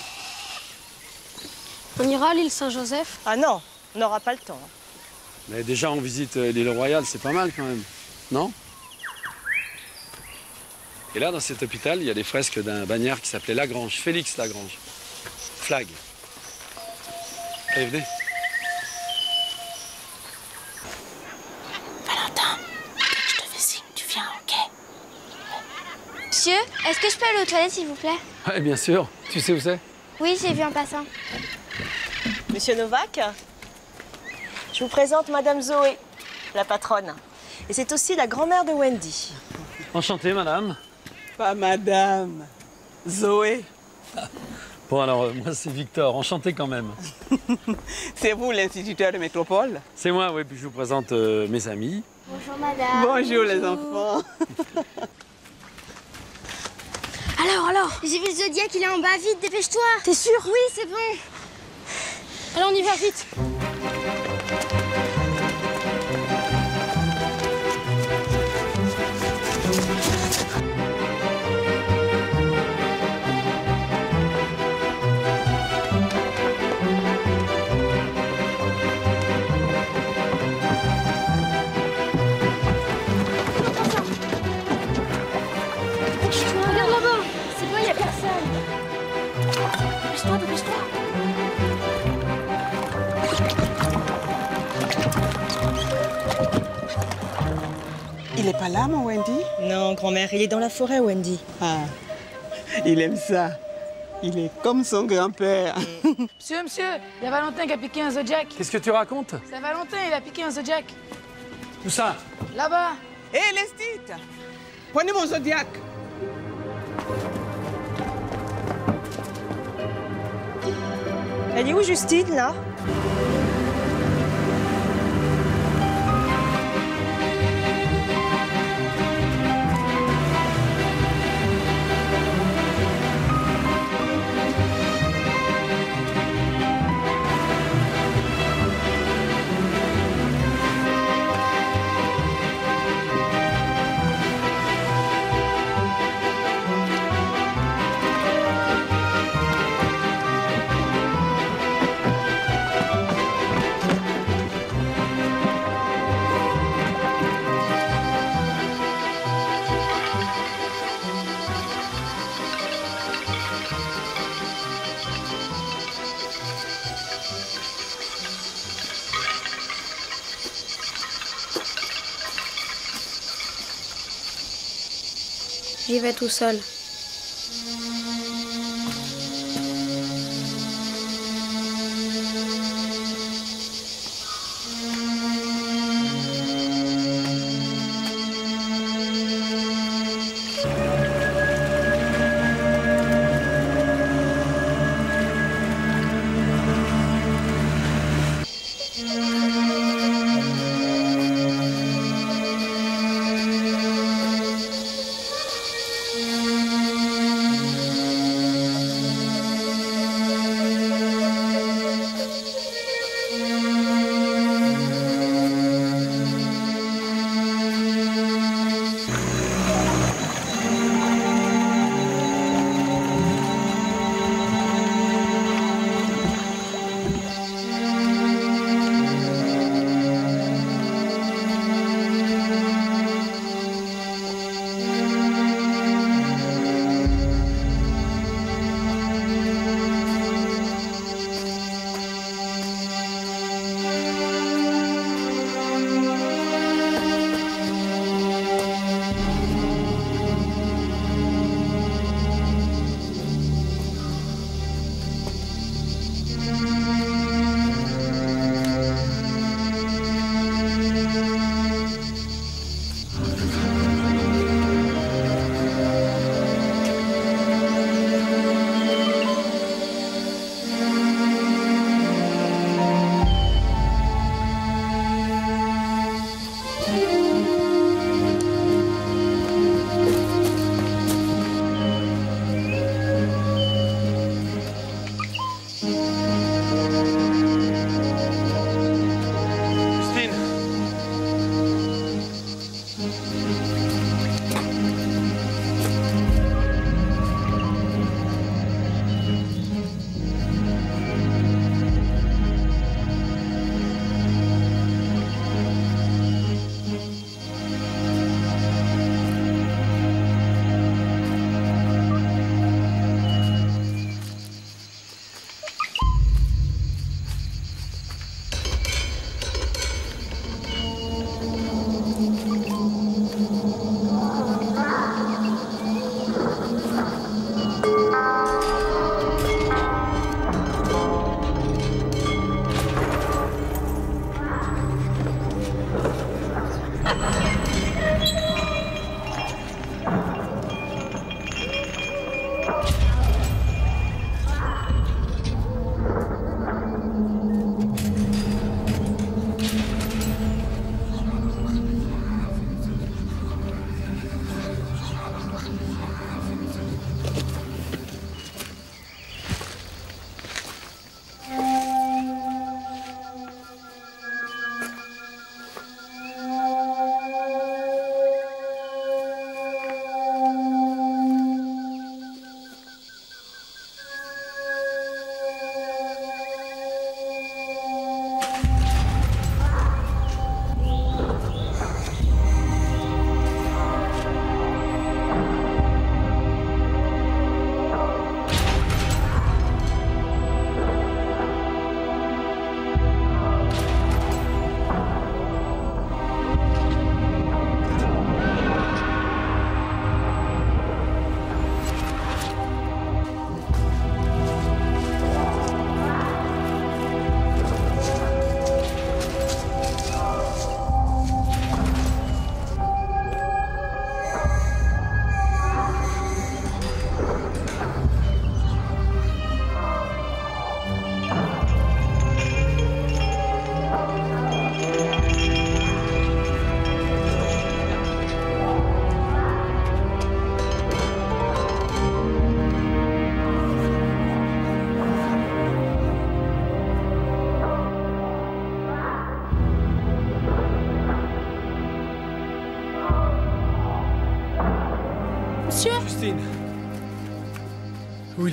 On ira à l'île Saint-Joseph? Ah non, on n'aura pas le temps. Mais déjà, on visite euh, l'île Royale, c'est pas mal quand même. Non? Et là, dans cet hôpital, il y a des fresques d'un bagnard qui s'appelait Lagrange, Félix Lagrange. Flag. Allez, venez. Valentin, dès que je te fais signe, tu viens, ok Monsieur, est-ce que je peux aller aux toilettes, s'il vous plaît Ouais, bien sûr. Tu sais où c'est Oui, j'ai vu en passant. Monsieur Novak, je vous présente Madame Zoé, la patronne. Et c'est aussi la grand-mère de Wendy. Enchanté, madame. Pas madame. Zoé. Bon, alors, euh, moi, c'est Victor. Enchanté quand même. C'est vous l'instituteur de métropole C'est moi, oui, puis je vous présente euh, mes amis. Bonjour, madame. Bonjour les enfants. Alors, alors J'ai vu le Zodiac, il est en bas, vite, dépêche-toi T'es sûr? Oui, c'est bon. Allez, on y va vite. Pas là, mon Wendy? Non, grand-mère, il est dans la forêt, Wendy. Ah, il aime ça. Il est comme son grand-père. Monsieur, monsieur, il y a Valentin qui a piqué un Zodiac. Qu'est-ce que tu racontes? C'est Valentin, il a piqué un Zodiac. Où ça? Là-bas. Hé, Lestit Prenez mon zodiaque. Elle est où, Justine, là? Tout seul.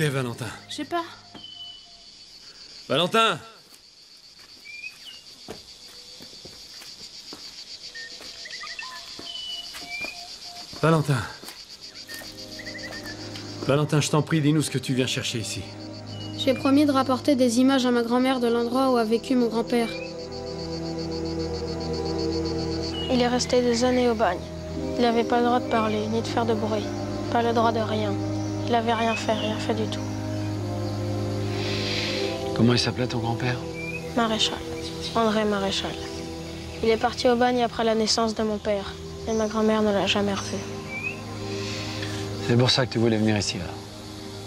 Est, Valentin Je sais pas. Valentin Valentin. Valentin, je t'en prie, dis-nous ce que tu viens chercher ici. J'ai promis de rapporter des images à ma grand-mère de l'endroit où a vécu mon grand-père. Il est resté des années au bagne. Il n'avait pas le droit de parler, ni de faire de bruit. Pas le droit de rien. Il n'avait rien fait, rien fait du tout. Comment il s'appelait ton grand-père? Maréchal. André Maréchal. Il est parti au bagne après la naissance de mon père. Et ma grand-mère ne l'a jamais revu. C'est pour ça que tu voulais venir ici, là.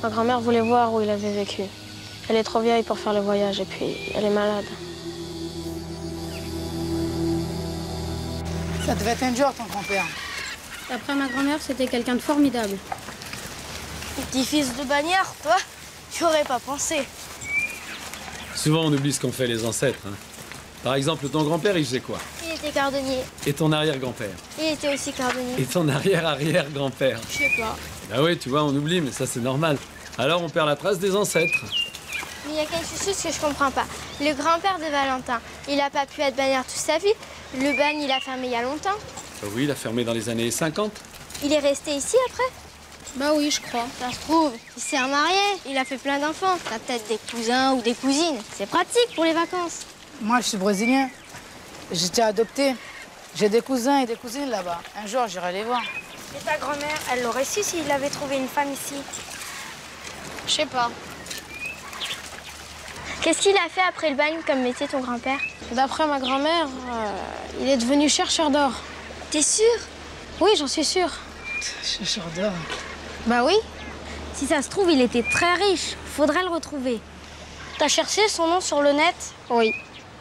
Ma grand-mère voulait voir où il avait vécu. Elle est trop vieille pour faire le voyage et puis elle est malade. Ça devait être un dur, ton grand-père. D'après ma grand-mère, c'était quelqu'un de formidable. Petit-fils de bagnard, toi J'aurais pas pensé. Souvent, on oublie ce qu'ont fait les ancêtres. hein. Par exemple, ton grand-père, il faisait quoi? Il était cardonnier. Et ton arrière-grand-père? Il était aussi cardonnier. Et ton arrière-arrière-grand-père? Je sais pas. Ah oui, tu vois, on oublie, mais ça, c'est normal. Alors, on perd la trace des ancêtres. Mais il y a quelque chose que je comprends pas. Le grand-père de Valentin, il a pas pu être bagnard toute sa vie. Le bagne, il a fermé il y a longtemps. Ah Oui, il a fermé dans les années 50. Il est resté ici après? Bah oui, je crois. Ça se trouve, il s'est remarié, il a fait plein d'enfants. T'as peut-être des cousins ou des cousines. C'est pratique pour les vacances. Moi, je suis brésilien. J'étais adopté. J'ai des cousins et des cousines là-bas. Un jour, j'irai les voir. Et ta grand-mère, elle l'aurait su s'il avait trouvé une femme ici? Je sais pas. Qu'est-ce qu'il a fait après le bagne comme métier ton grand-père? D'après ma grand-mère, euh, il est devenu chercheur d'or. T'es sûr? Oui, j'en suis sûre. Chercheur d'or. Bah oui. Si ça se trouve, il était très riche. Faudrait le retrouver. T'as cherché son nom sur le net? Oui.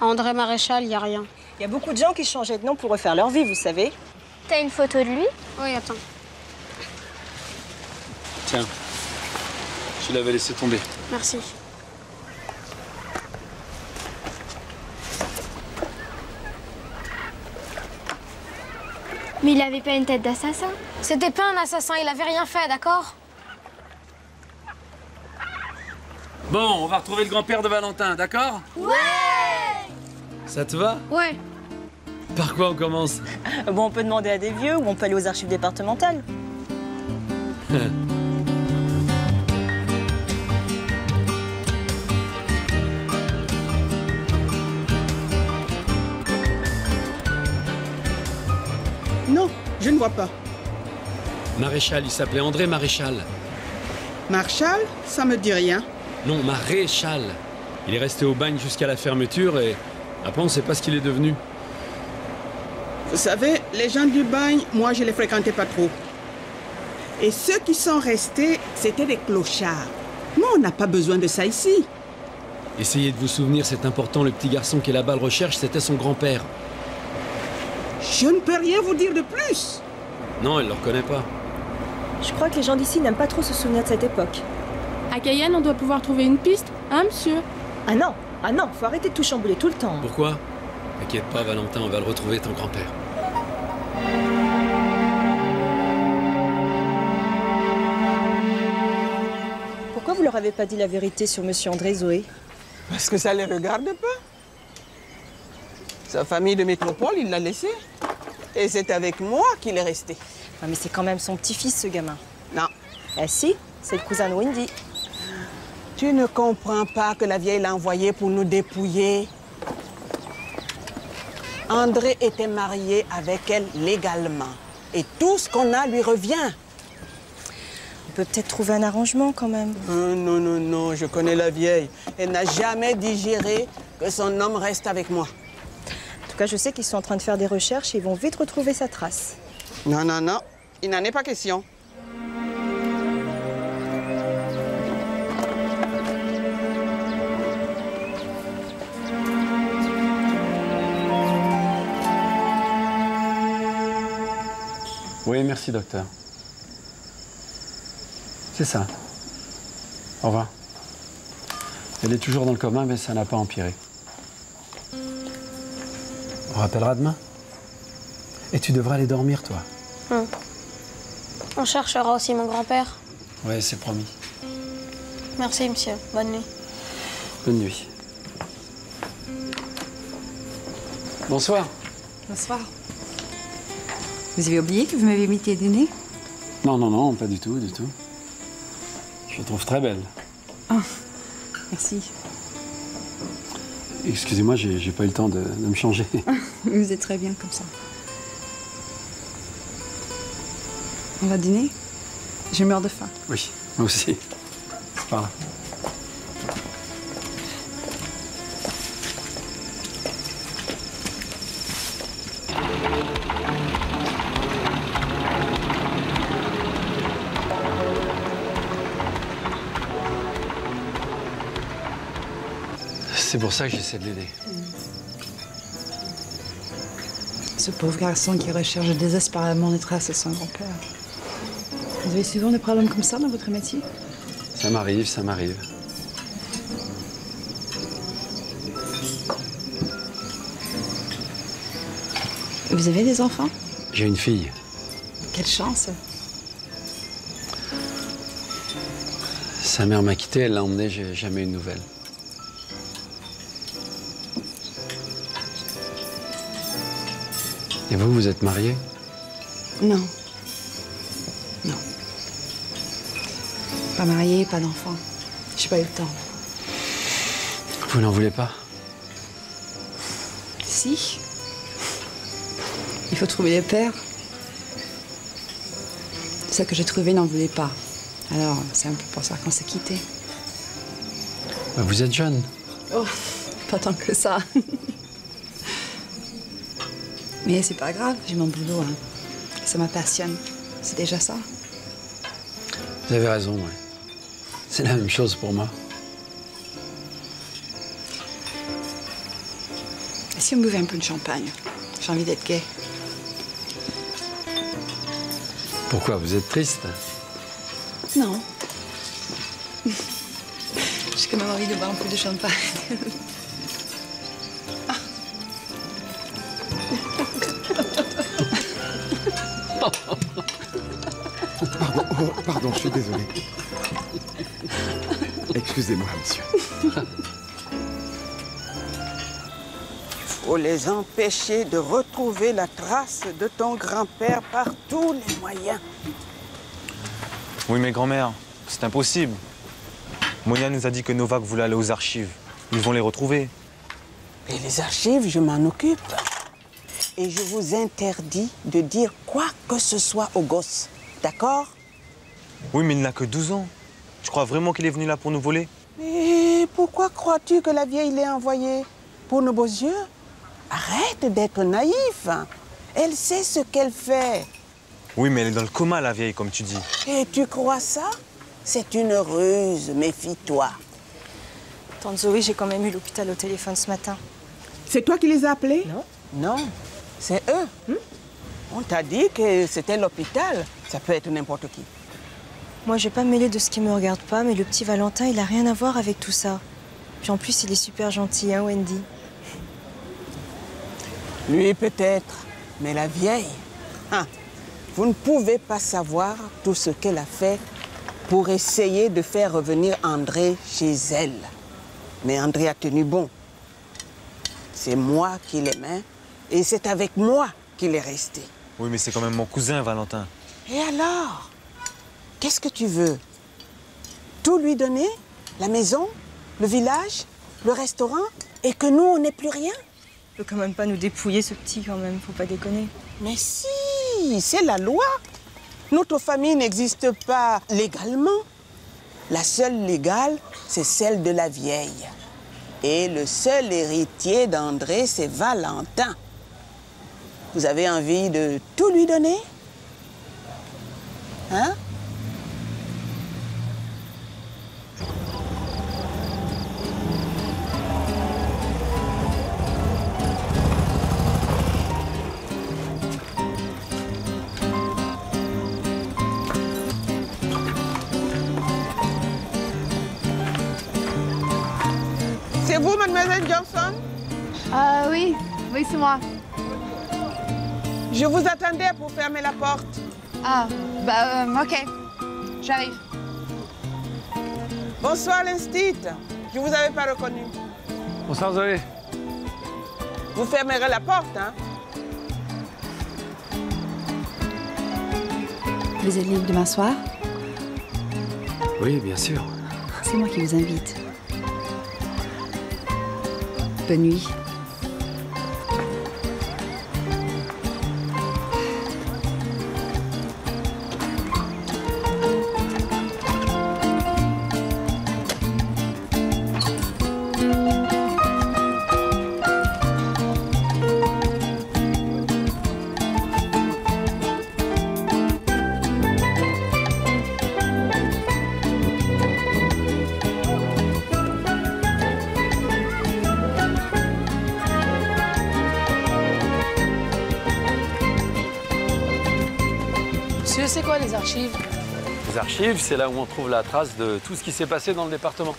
André Maréchal, il y a rien. Il y a beaucoup de gens qui changeaient de nom pour refaire leur vie, vous savez. T'as une photo de lui? Oui, attends. Tiens, je l'avais laissé tomber. Merci. Mais il avait pas une tête d'assassin. C'était pas un assassin, il avait rien fait, d'accord? Bon, on va retrouver le grand-père de Valentin, d'accord? Ouais Ça te va? Ouais. Par quoi on commence? Bon, on peut demander à des vieux ou on peut aller aux archives départementales. Non, je ne vois pas. Maréchal, il s'appelait André Maréchal. Marshall, ça me dit rien. Non, Maréchal. Il est resté au bagne jusqu'à la fermeture et après on sait pas ce qu'il est devenu. Vous savez, les gens du bagne, moi, je les fréquentais pas trop. Et ceux qui sont restés, c'était des clochards. Moi, on n'a pas besoin de ça ici. Essayez de vous souvenir, c'est important, le petit garçon qui est là-bas le recherche, c'était son grand-père. Je ne peux rien vous dire de plus. Non, elle le reconnaît pas. Je crois que les gens d'ici n'aiment pas trop se souvenir de cette époque. À Cayenne, on doit pouvoir trouver une piste, hein, monsieur? Ah non, ah non, faut arrêter de tout chambouler tout le temps. Pourquoi? T'inquiète pas, Valentin, on va le retrouver, ton grand-père. Pourquoi vous leur avez pas dit la vérité sur Monsieur André Zoé? Parce que ça ne les regarde pas. Sa famille de métropole, il l'a laissé. Et c'est avec moi qu'il est resté. Mais c'est quand même son petit-fils, ce gamin. Non. Ah si, c'est le cousin de Wendy. Tu ne comprends pas que la vieille l'a envoyé pour nous dépouiller. André était marié avec elle légalement. Et tout ce qu'on a lui revient. On peut peut-être trouver un arrangement quand même. Non, non, non, je connais la vieille. Elle n'a jamais digéré que son homme reste avec moi. En tout cas, je sais qu'ils sont en train de faire des recherches et ils vont vite retrouver sa trace. Non, non, non, il n'en est pas question. Oui, merci, docteur. C'est ça. Au revoir. Elle est toujours dans le coma, mais ça n'a pas empiré. On rappellera demain. Et tu devras aller dormir, toi. Hum. On cherchera aussi mon grand-père. Ouais, c'est promis. Merci, monsieur. Bonne nuit. Bonne nuit. Bonsoir. Bonsoir. Vous avez oublié que vous m'avez invité à dîner? Non, non, non, pas du tout, du tout. Je la trouve très belle. Oh, merci. Excusez-moi, j'ai pas eu le temps de, de me changer. Vous êtes très bien comme ça. On va dîner? Je meurs de faim. Oui, moi aussi. C'est par là. C'est pour ça que j'essaie de l'aider. Ce pauvre garçon qui recherche désespérément les traces de son grand-père. Vous avez souvent des problèmes comme ça dans votre métier? Ça m'arrive, ça m'arrive. Vous avez des enfants? J'ai une fille. Quelle chance Sa mère m'a quitté, elle l'a emmenée, j'ai jamais eu de nouvelles. Et vous, vous êtes marié Non. Non. Pas mariée, pas d'enfant. J'ai pas eu le temps. Vous n'en voulez pas Si. Il faut trouver des pères. Celle que j'ai trouvée n'en voulait pas. Alors, c'est un peu pour ça qu'on s'est quittés. Bah, Vous êtes jeune. Oh, pas tant que ça. Mais c'est pas grave, j'ai mon boulot. hein. Ça me passionne. C'est déjà ça. Vous avez raison, ouais. C'est la même chose pour moi. Et si on buvait un peu de champagne? J'ai envie d'être gay. Pourquoi Vous êtes triste? Non. J'ai quand même envie de boire un peu de champagne. Pardon, je suis désolé. Excusez-moi, monsieur. Faut les empêcher de retrouver la trace de ton grand-père par tous les moyens. Oui, mais grand-mère, c'est impossible. Monia nous a dit que Novak voulait aller aux archives. Ils vont les retrouver. Et les archives, je m'en occupe. Et je vous interdis de dire quoi que ce soit aux gosses. D'accord? Oui, mais il n'a que 12 ans. Tu crois vraiment qu'il est venu là pour nous voler? Mais pourquoi crois-tu que la vieille l'ait envoyé? Pour nos beaux yeux Arrête d'être naïf. Elle sait ce qu'elle fait. Oui, mais elle est dans le coma, la vieille, comme tu dis. Et tu crois ça? C'est une ruse, méfie-toi. Tante Zoé, j'ai quand même eu l'hôpital au téléphone ce matin. C'est toi qui les as appelés? Non. Non, c'est eux. On t'a dit que c'était l'hôpital. Ça peut être n'importe qui. Moi, je vais pas me mêler de ce qui me regarde pas, mais le petit Valentin, il a rien à voir avec tout ça. Puis en plus, il est super gentil, hein, Wendy? Lui peut-être, mais la vieille. hein, vous ne pouvez pas savoir tout ce qu'elle a fait pour essayer de faire revenir André chez elle. Mais André a tenu bon. C'est moi qui l'aimais et c'est avec moi qu'il est resté. Oui, mais c'est quand même mon cousin, Valentin. Et alors? Qu'est-ce que tu veux? Tout lui donner? La maison? Le village? Le restaurant? Et que nous, on n'ait plus rien? Il peut quand même pas nous dépouiller, ce petit, quand même. Faut pas déconner. Mais si, c'est la loi. Notre famille n'existe pas légalement. La seule légale, c'est celle de la vieille. Et le seul héritier d'André, c'est Valentin. Vous avez envie de tout lui donner? Hein? Vous, mademoiselle Johnson Euh, oui, oui, c'est moi. Je vous attendais pour fermer la porte. Ah, bah, euh, ok. J'arrive. Bonsoir, l'Instit. Je vous avais pas reconnu. Bonsoir Zoé. Vous fermerez la porte, hein? Vous êtes libre demain soir? Oui, bien sûr. C'est moi qui vous invite. Bonne nuit. Monsieur, c'est quoi les archives Les archives, c'est là où on trouve la trace de tout ce qui s'est passé dans le département.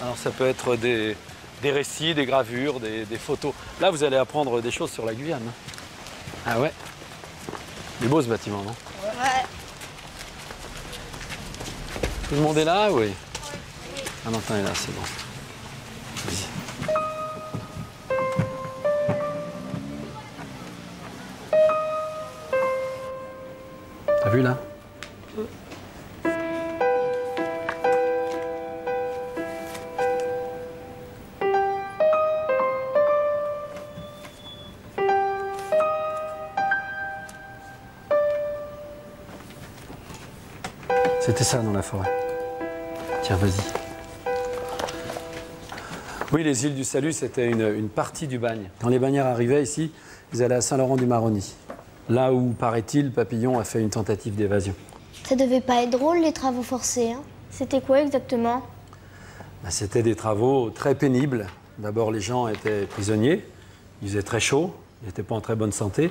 Alors ça peut être des, des récits, des gravures, des, des photos. Là, vous allez apprendre des choses sur la Guyane. Ah ouais Il est beau ce bâtiment, non Ouais. Tout le monde est là Oui. Valentin est là, c'est bon. Vas-y. C'était ça dans la forêt. Tiens, vas-y. Oui, les îles du Salut, c'était une, une partie du bagne. Quand les bagnards arrivaient ici, ils allaient à Saint-Laurent-du-Maroni. Là où, paraît-il, Papillon a fait une tentative d'évasion. Ça devait pas être drôle, les travaux forcés. Hein C'était quoi exactement? Ben, C'était des travaux très pénibles. D'abord, les gens étaient prisonniers, il faisait très chaud, ils n'étaient pas en très bonne santé.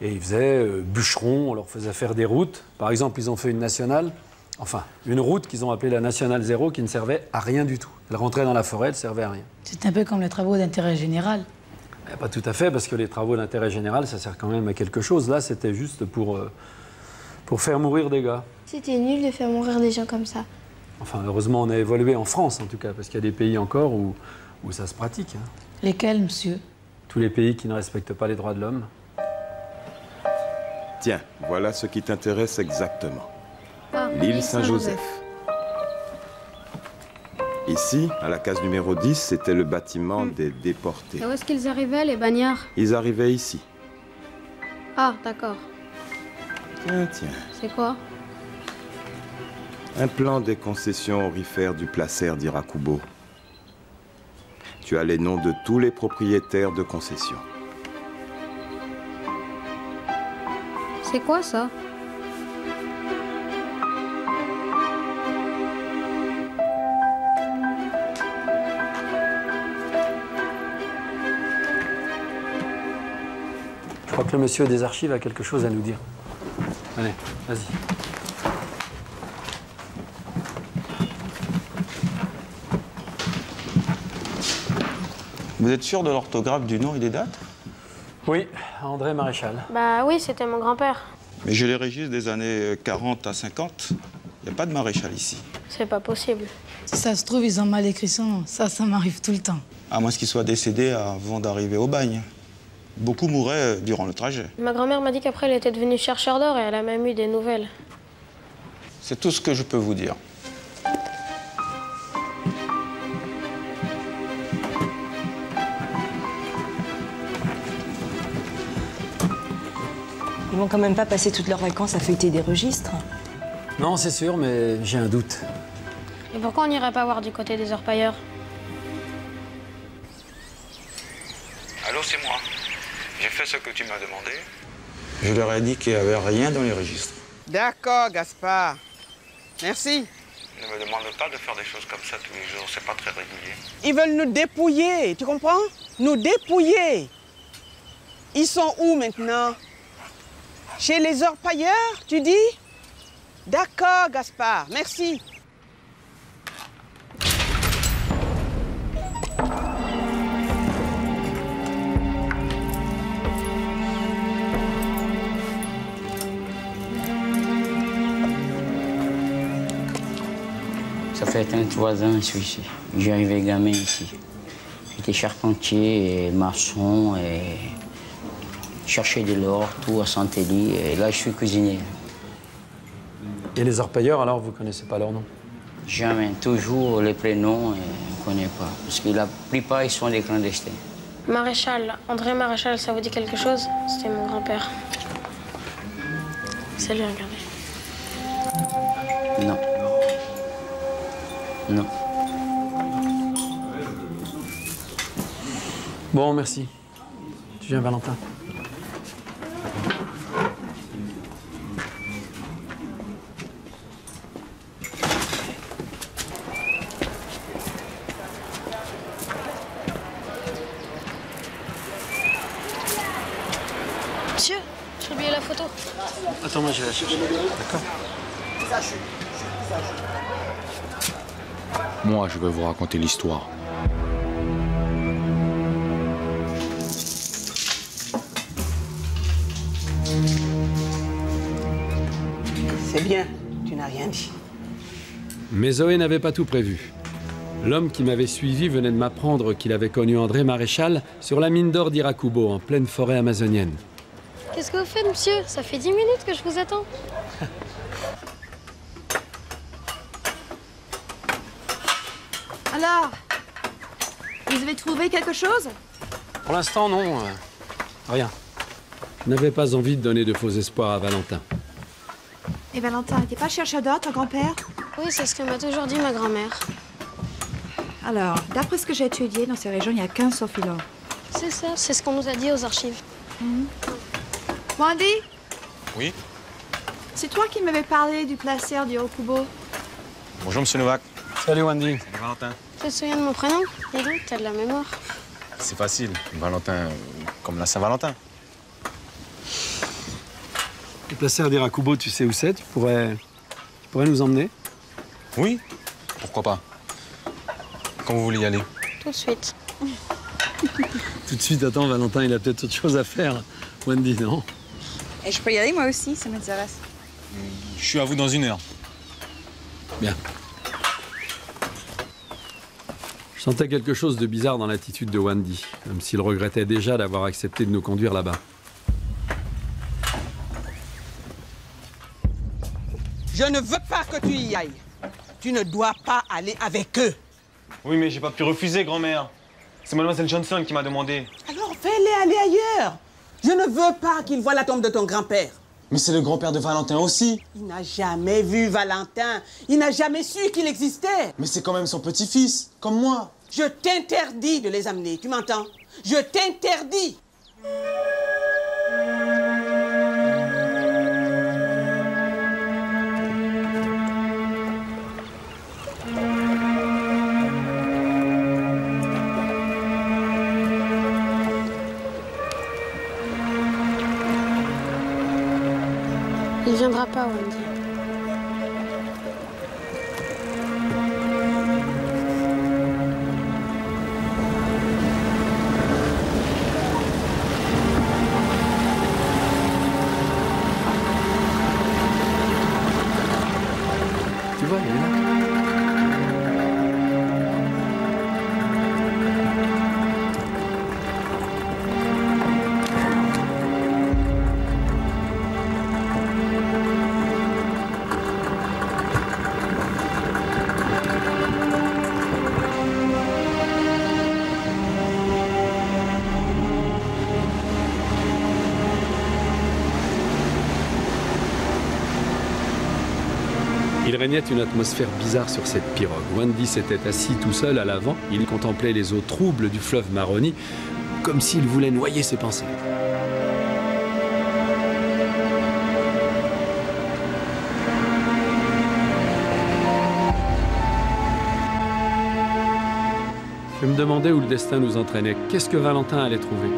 Et ils faisaient euh, bûcherons, on leur faisait faire des routes. Par exemple, ils ont fait une nationale, enfin, une route qu'ils ont appelée la Nationale Zéro qui ne servait à rien du tout. Elle rentrait dans la forêt, elle servait à rien. C'est un peu comme les travaux d'intérêt général. Eh, Pas tout à fait, parce que les travaux d'intérêt général, ça sert quand même à quelque chose. Là, c'était juste pour, euh, pour faire mourir des gars. C'était nul de faire mourir des gens comme ça. Enfin, heureusement, on a évolué en France, en tout cas, parce qu'il y a des pays encore où, où ça se pratique. hein. Lesquels, monsieur? Tous les pays qui ne respectent pas les droits de l'homme. Tiens, voilà ce qui t'intéresse exactement. Ah, L'île Saint-Joseph. Ici, à la case numéro 10, c'était le bâtiment des déportés. Et où est-ce qu'ils arrivaient, les bagnards Ils arrivaient ici. Ah, d'accord. Tiens, tiens. C'est quoi Un plan des concessions aurifères du placer d'Irakubo. Tu as les noms de tous les propriétaires de concessions. C'est quoi ça crois que le monsieur des archives a quelque chose à nous dire. Allez, vas-y. Vous êtes sûr de l'orthographe du nom et des dates? Oui, André Maréchal. Bah oui, c'était mon grand-père. Mais j'ai les registres des années 40 à 50. Il n'y a pas de maréchal ici. C'est pas possible. Si ça se trouve, ils ont mal écrit son nom. Ça, ça m'arrive tout le temps. À moins qu'il soit décédé avant d'arriver au bagne. Beaucoup mouraient durant le trajet. Ma grand-mère m'a dit qu'après, elle était devenue chercheur d'or et elle a même eu des nouvelles. C'est tout ce que je peux vous dire. Ils vont quand même pas passer toutes leurs vacances à feuilleter des registres. Non, c'est sûr, mais j'ai un doute. Et pourquoi on n'irait pas voir du côté des orpailleurs? Allô, c'est moi. J'ai fait ce que tu m'as demandé. Je leur ai dit qu'il n'y avait rien dans les registres. D'accord, Gaspard. Merci. Ne me demande pas de faire des choses comme ça tous les jours, c'est pas très régulier. Ils veulent nous dépouiller, tu comprends? Nous dépouiller. Ils sont où maintenant? Chez les orpailleurs, tu dis? D'accord, Gaspard, merci. Fait 33 ans je suis ici. J'ai arrivé gamin ici. J'étais charpentier et maçon et cherchais de l'or, tout à Santelli. Et là, je suis cuisinier. Et les orpailleurs, alors, vous connaissez pas leur nom? Jamais. Toujours les prénoms, et on ne connaît pas. Parce que la plupart, ils sont des clandestins. Maréchal, André Maréchal, ça vous dit quelque chose? C'était mon grand-père. Salut, regardez. Non. Non. Bon, merci. Tu viens, Valentin Monsieur, j'ai oublié la photo. Attends, moi, je vais la chercher. D'accord Moi, je vais vous raconter l'histoire. C'est bien, tu n'as rien dit. Mais Zoé n'avait pas tout prévu. L'homme qui m'avait suivi venait de m'apprendre qu'il avait connu André Maréchal sur la mine d'or d'Irakubo, en pleine forêt amazonienne. Qu'est-ce que vous faites, monsieur? Ça fait 10 minutes que je vous attends. Alors Vous avez trouvé quelque chose? Pour l'instant, non. euh, rien. Je n'avais pas envie de donner de faux espoirs à Valentin? Et Valentin, t'es pas chercheur d'or, ton grand-père? Oui, c'est ce que m'a toujours dit ma grand-mère. Alors, d'après ce que j'ai étudié, dans ces régions, il n'y a qu'un sauf l'or. C'est ça, c'est ce qu'on nous a dit aux archives. Wendy, Oui? C'est toi qui m'avais parlé du placer du Okubo. Bonjour, monsieur Novak. Salut, Wendy. Salut, Valentin. Tu te souviens de mon prénom? Dis donc, t'as de la mémoire. C'est facile. Valentin, comme la Saint-Valentin. Le placeur d'Irakubo, tu sais où c'est tu pourrais... tu pourrais nous emmener? Oui Pourquoi pas Quand vous voulez y aller Tout de suite. Tout de suite, attends, Valentin, il a peut-être autre chose à faire. Wendy, non? Et je peux y aller moi aussi, ça m'intéresse. Je suis à vous dans une heure. Bien. Je sentais quelque chose de bizarre dans l'attitude de Wendy, comme s'il regrettait déjà d'avoir accepté de nous conduire là-bas. Je ne veux pas que tu y ailles. Tu ne dois pas aller avec eux. Oui, mais j'ai pas pu refuser, grand-mère. C'est mademoiselle Johnson qui m'a demandé. Alors fais-les aller ailleurs. Je ne veux pas qu'ils voient la tombe de ton grand-père. Mais c'est le grand-père de Valentin aussi. Il n'a jamais vu Valentin. Il n'a jamais su qu'il existait. Mais c'est quand même son petit-fils, comme moi. Je t'interdis de les amener, tu m'entends? Je t'interdis. Il viendra pas, Wendy. Une atmosphère bizarre sur cette pirogue. Wendy s'était assis tout seul à l'avant. Il contemplait les eaux troubles du fleuve Maroni, comme s'il voulait noyer ses pensées. Je me demandais où le destin nous entraînait. Qu'est-ce que Valentin allait trouver?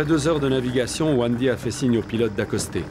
Après deux heures de navigation, Wandy a fait signe au pilote d'accoster.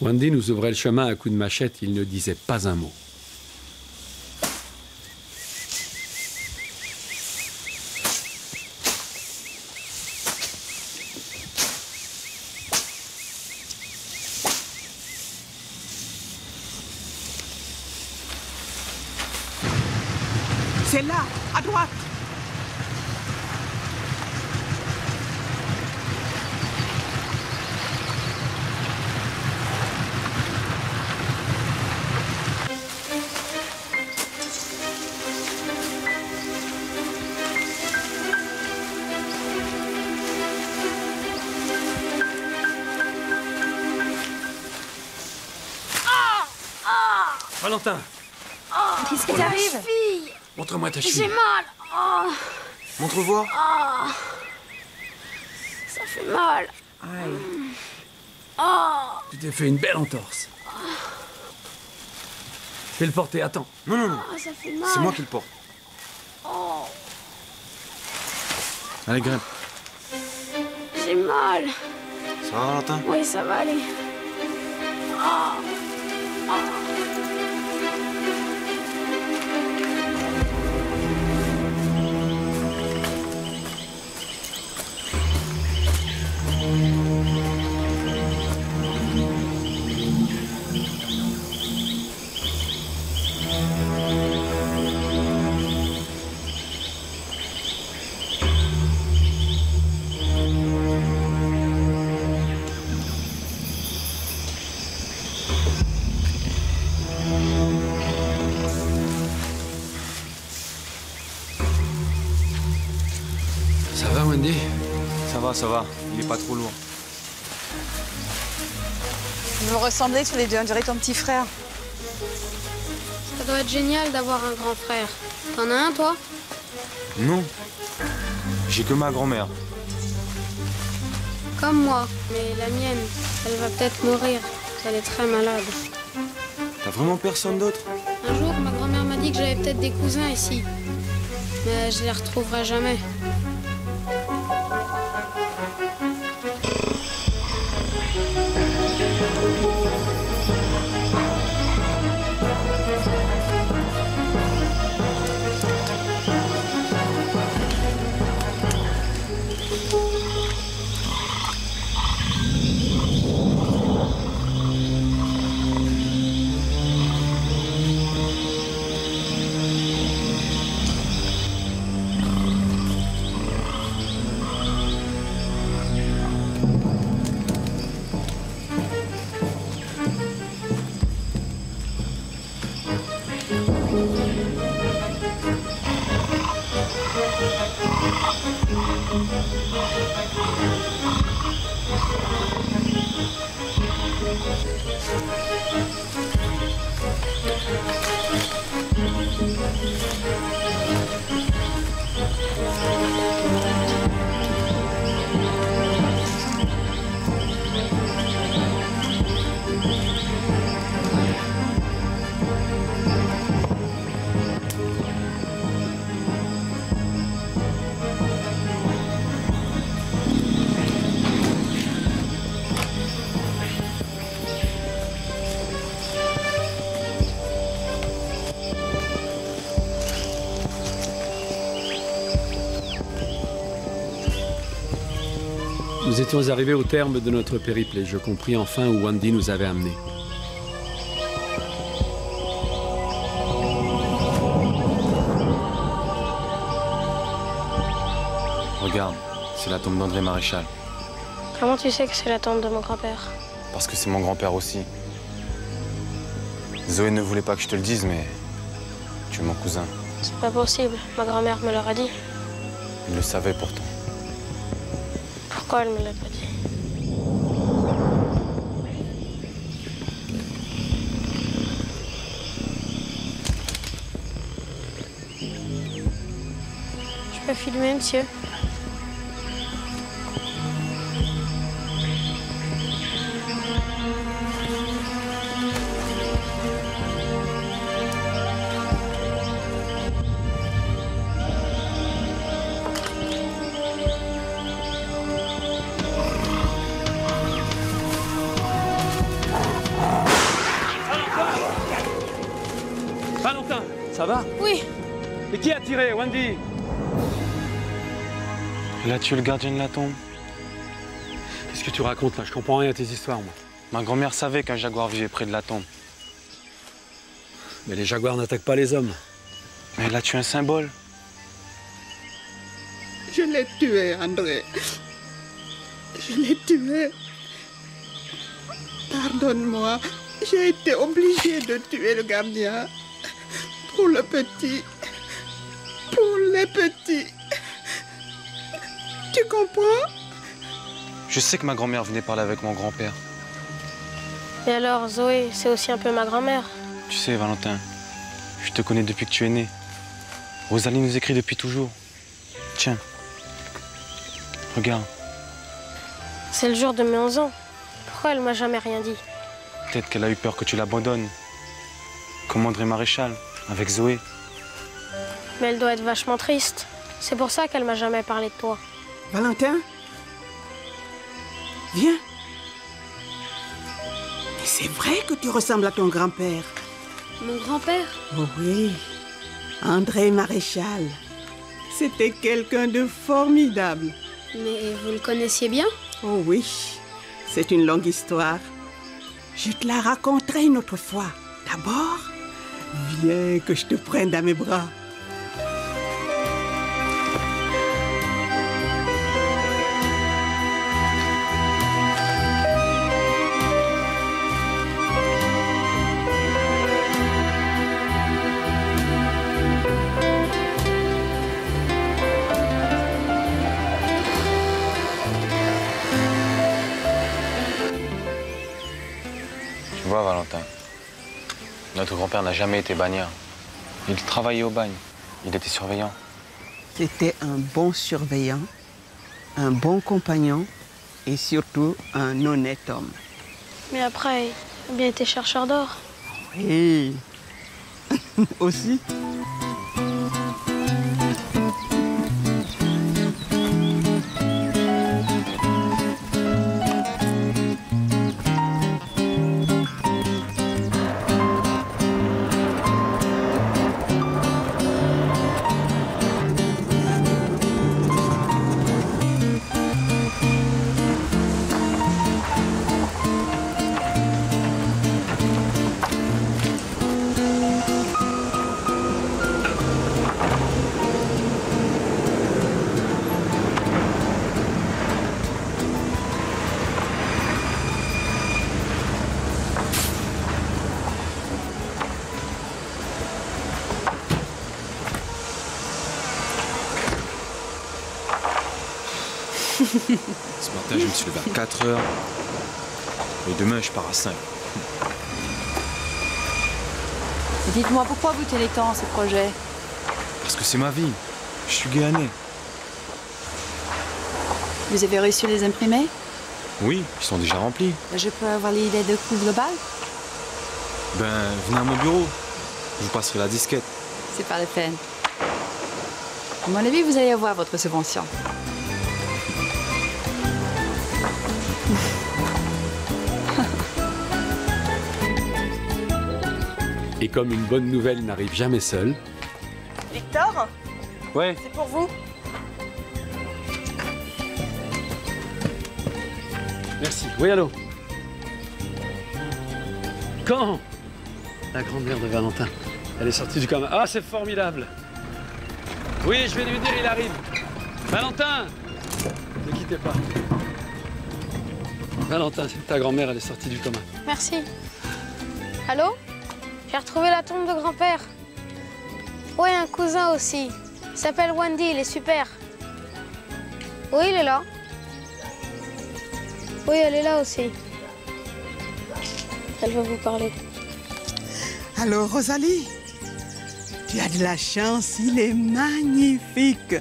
Wandy nous ouvrait le chemin à coups de machette, il ne disait pas un mot. Fait une belle entorse. Je vais le porter, attends. Non, non, non. Oh. C'est moi qui le porte. Oh. Allez, grimpe. J'ai mal. Ça va, Valentin? Oui, ça va aller. Oh. Ça va, Wendy? Ça va, ça va. Il est pas trop lourd. Vous me ressemblez tous les deux, on dirait ton petit frère. Ça doit être génial d'avoir un grand frère. T'en as un, toi? Non. J'ai que ma grand-mère. Comme moi. Mais la mienne, elle va peut-être mourir. Elle est très malade. T'as vraiment personne d'autre? Un jour, ma grand-mère m'a dit que j'avais peut-être des cousins ici. Mais je les retrouverai jamais. Étions arrivés au terme de notre périple et je compris enfin où Wandy nous avait amenés. Regarde, c'est la tombe d'André Maréchal. Comment tu sais que c'est la tombe de mon grand-père? Parce que c'est mon grand-père aussi. Zoé ne voulait pas que je te le dise, mais tu es mon cousin. C'est pas possible. Ma grand-mère me l'aurait dit. Il le savait pourtant. Pourquoi me Je peux filmer, monsieur? Wendy Elle a tué le gardien de la tombe. Qu'est-ce que tu racontes là? Je comprends rien à tes histoires, moi. Ma grand-mère savait qu'un jaguar vivait près de la tombe. Mais les jaguars n'attaquent pas les hommes. Mais elle a tué un symbole. Je l'ai tué, André. Je l'ai tué. Pardonne-moi. J'ai été obligée de tuer le gardien. Pour le petit. Les petits. Tu comprends? Je sais que ma grand-mère venait parler avec mon grand-père. Et alors, Zoé, c'est aussi un peu ma grand-mère. Tu sais, Valentin, je te connais depuis que tu es né. Rosalie nous écrit depuis toujours. Tiens. Regarde, C'est le jour de mes 11 ans. Pourquoi elle m'a jamais rien dit? Peut-être qu'elle a eu peur que tu l'abandonnes. Comme André Maréchal, avec Zoé. Mais elle doit être vachement triste. C'est pour ça qu'elle m'a jamais parlé de toi. Valentin? Viens. Mais c'est vrai que tu ressembles à ton grand-père. Mon grand-père? Oh oui, André Maréchal. C'était quelqu'un de formidable. Mais vous le connaissiez bien? Oh oui, c'est une longue histoire. Je te la raconterai une autre fois. D'abord, viens que je te prenne dans mes bras. Notre grand-père n'a jamais été bagnard. Il travaillait au bagne. Il était surveillant. C'était un bon surveillant, un bon compagnon et surtout un honnête homme. Mais après, il a bien été chercheur d'or. Oui. Aussi heures. Et demain, je pars à 5. Dites-moi, pourquoi vous tenez tant à ce projet Parce que c'est ma vie. Je suis guyané. Vous avez réussi à les imprimer Oui, ils sont déjà remplis. Je peux avoir l'idée de coût global Ben, venez à mon bureau. Je vous passerai la disquette. C'est pas la peine. À mon avis, vous allez avoir votre subvention. Comme une bonne nouvelle n'arrive jamais seule, Victor Ouais. C'est pour vous Merci. Oui, allô Quand? La grand-mère de Valentin. Elle est sortie du coma. Ah, c'est formidable Oui, je vais lui dire, il arrive. Valentin Ne quittez pas. Valentin, ta grand-mère, elle est sortie du coma. Merci. Allô? J'ai retrouvé la tombe de grand-père. Oui, un cousin aussi. Il s'appelle Wendy, il est super. Oui, il est là. Oui, elle est là aussi. Elle va vous parler. Alors, Rosalie, tu as de la chance, il est magnifique.